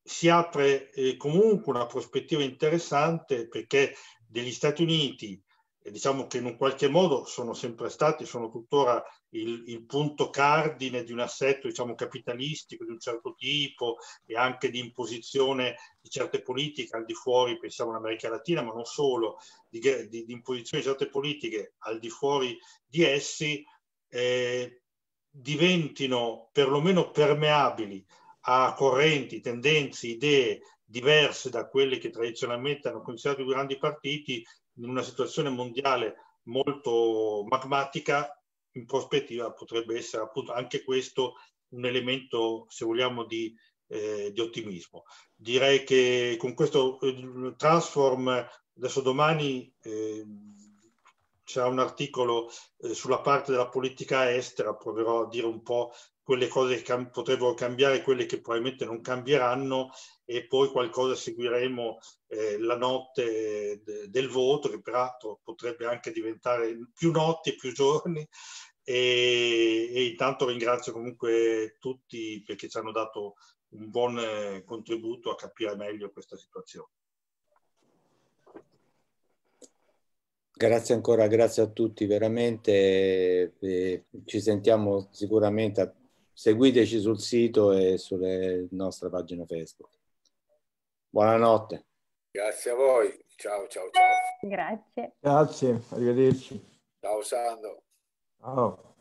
si apre eh, comunque una prospettiva interessante perché degli Stati Uniti diciamo che in un qualche modo sono sempre stati, sono tuttora il, il, punto cardine di un assetto diciamo, capitalistico di un certo tipo e anche di imposizione di certe politiche al di fuori, pensiamo all'America Latina, ma non solo, di, di, di imposizione di certe politiche al di fuori di essi, eh, diventino perlomeno permeabili a correnti, tendenze, idee diverse da quelle che tradizionalmente hanno considerato i grandi partiti in una situazione mondiale molto magmatica, in prospettiva potrebbe essere appunto anche questo un elemento, se vogliamo, di, eh, di ottimismo. Direi che con questo eh, transform, adesso domani eh, c'è un articolo eh, sulla parte della politica estera, proverò a dire un po' quelle cose che cam- potrebbero cambiare, quelle che probabilmente non cambieranno e poi qualcosa seguiremo eh, la notte de- del voto, che peraltro potrebbe anche diventare più notti e più giorni. E, e intanto ringrazio comunque tutti perché ci hanno dato un buon eh, contributo a capire meglio questa situazione. Grazie ancora, grazie a tutti veramente. Eh, ci sentiamo sicuramente. Seguiteci sul sito e sulle nostre pagine Facebook. Buonanotte. Grazie a voi. Ciao, ciao, ciao. Grazie. Grazie, arrivederci. Ciao Sandro. Ciao.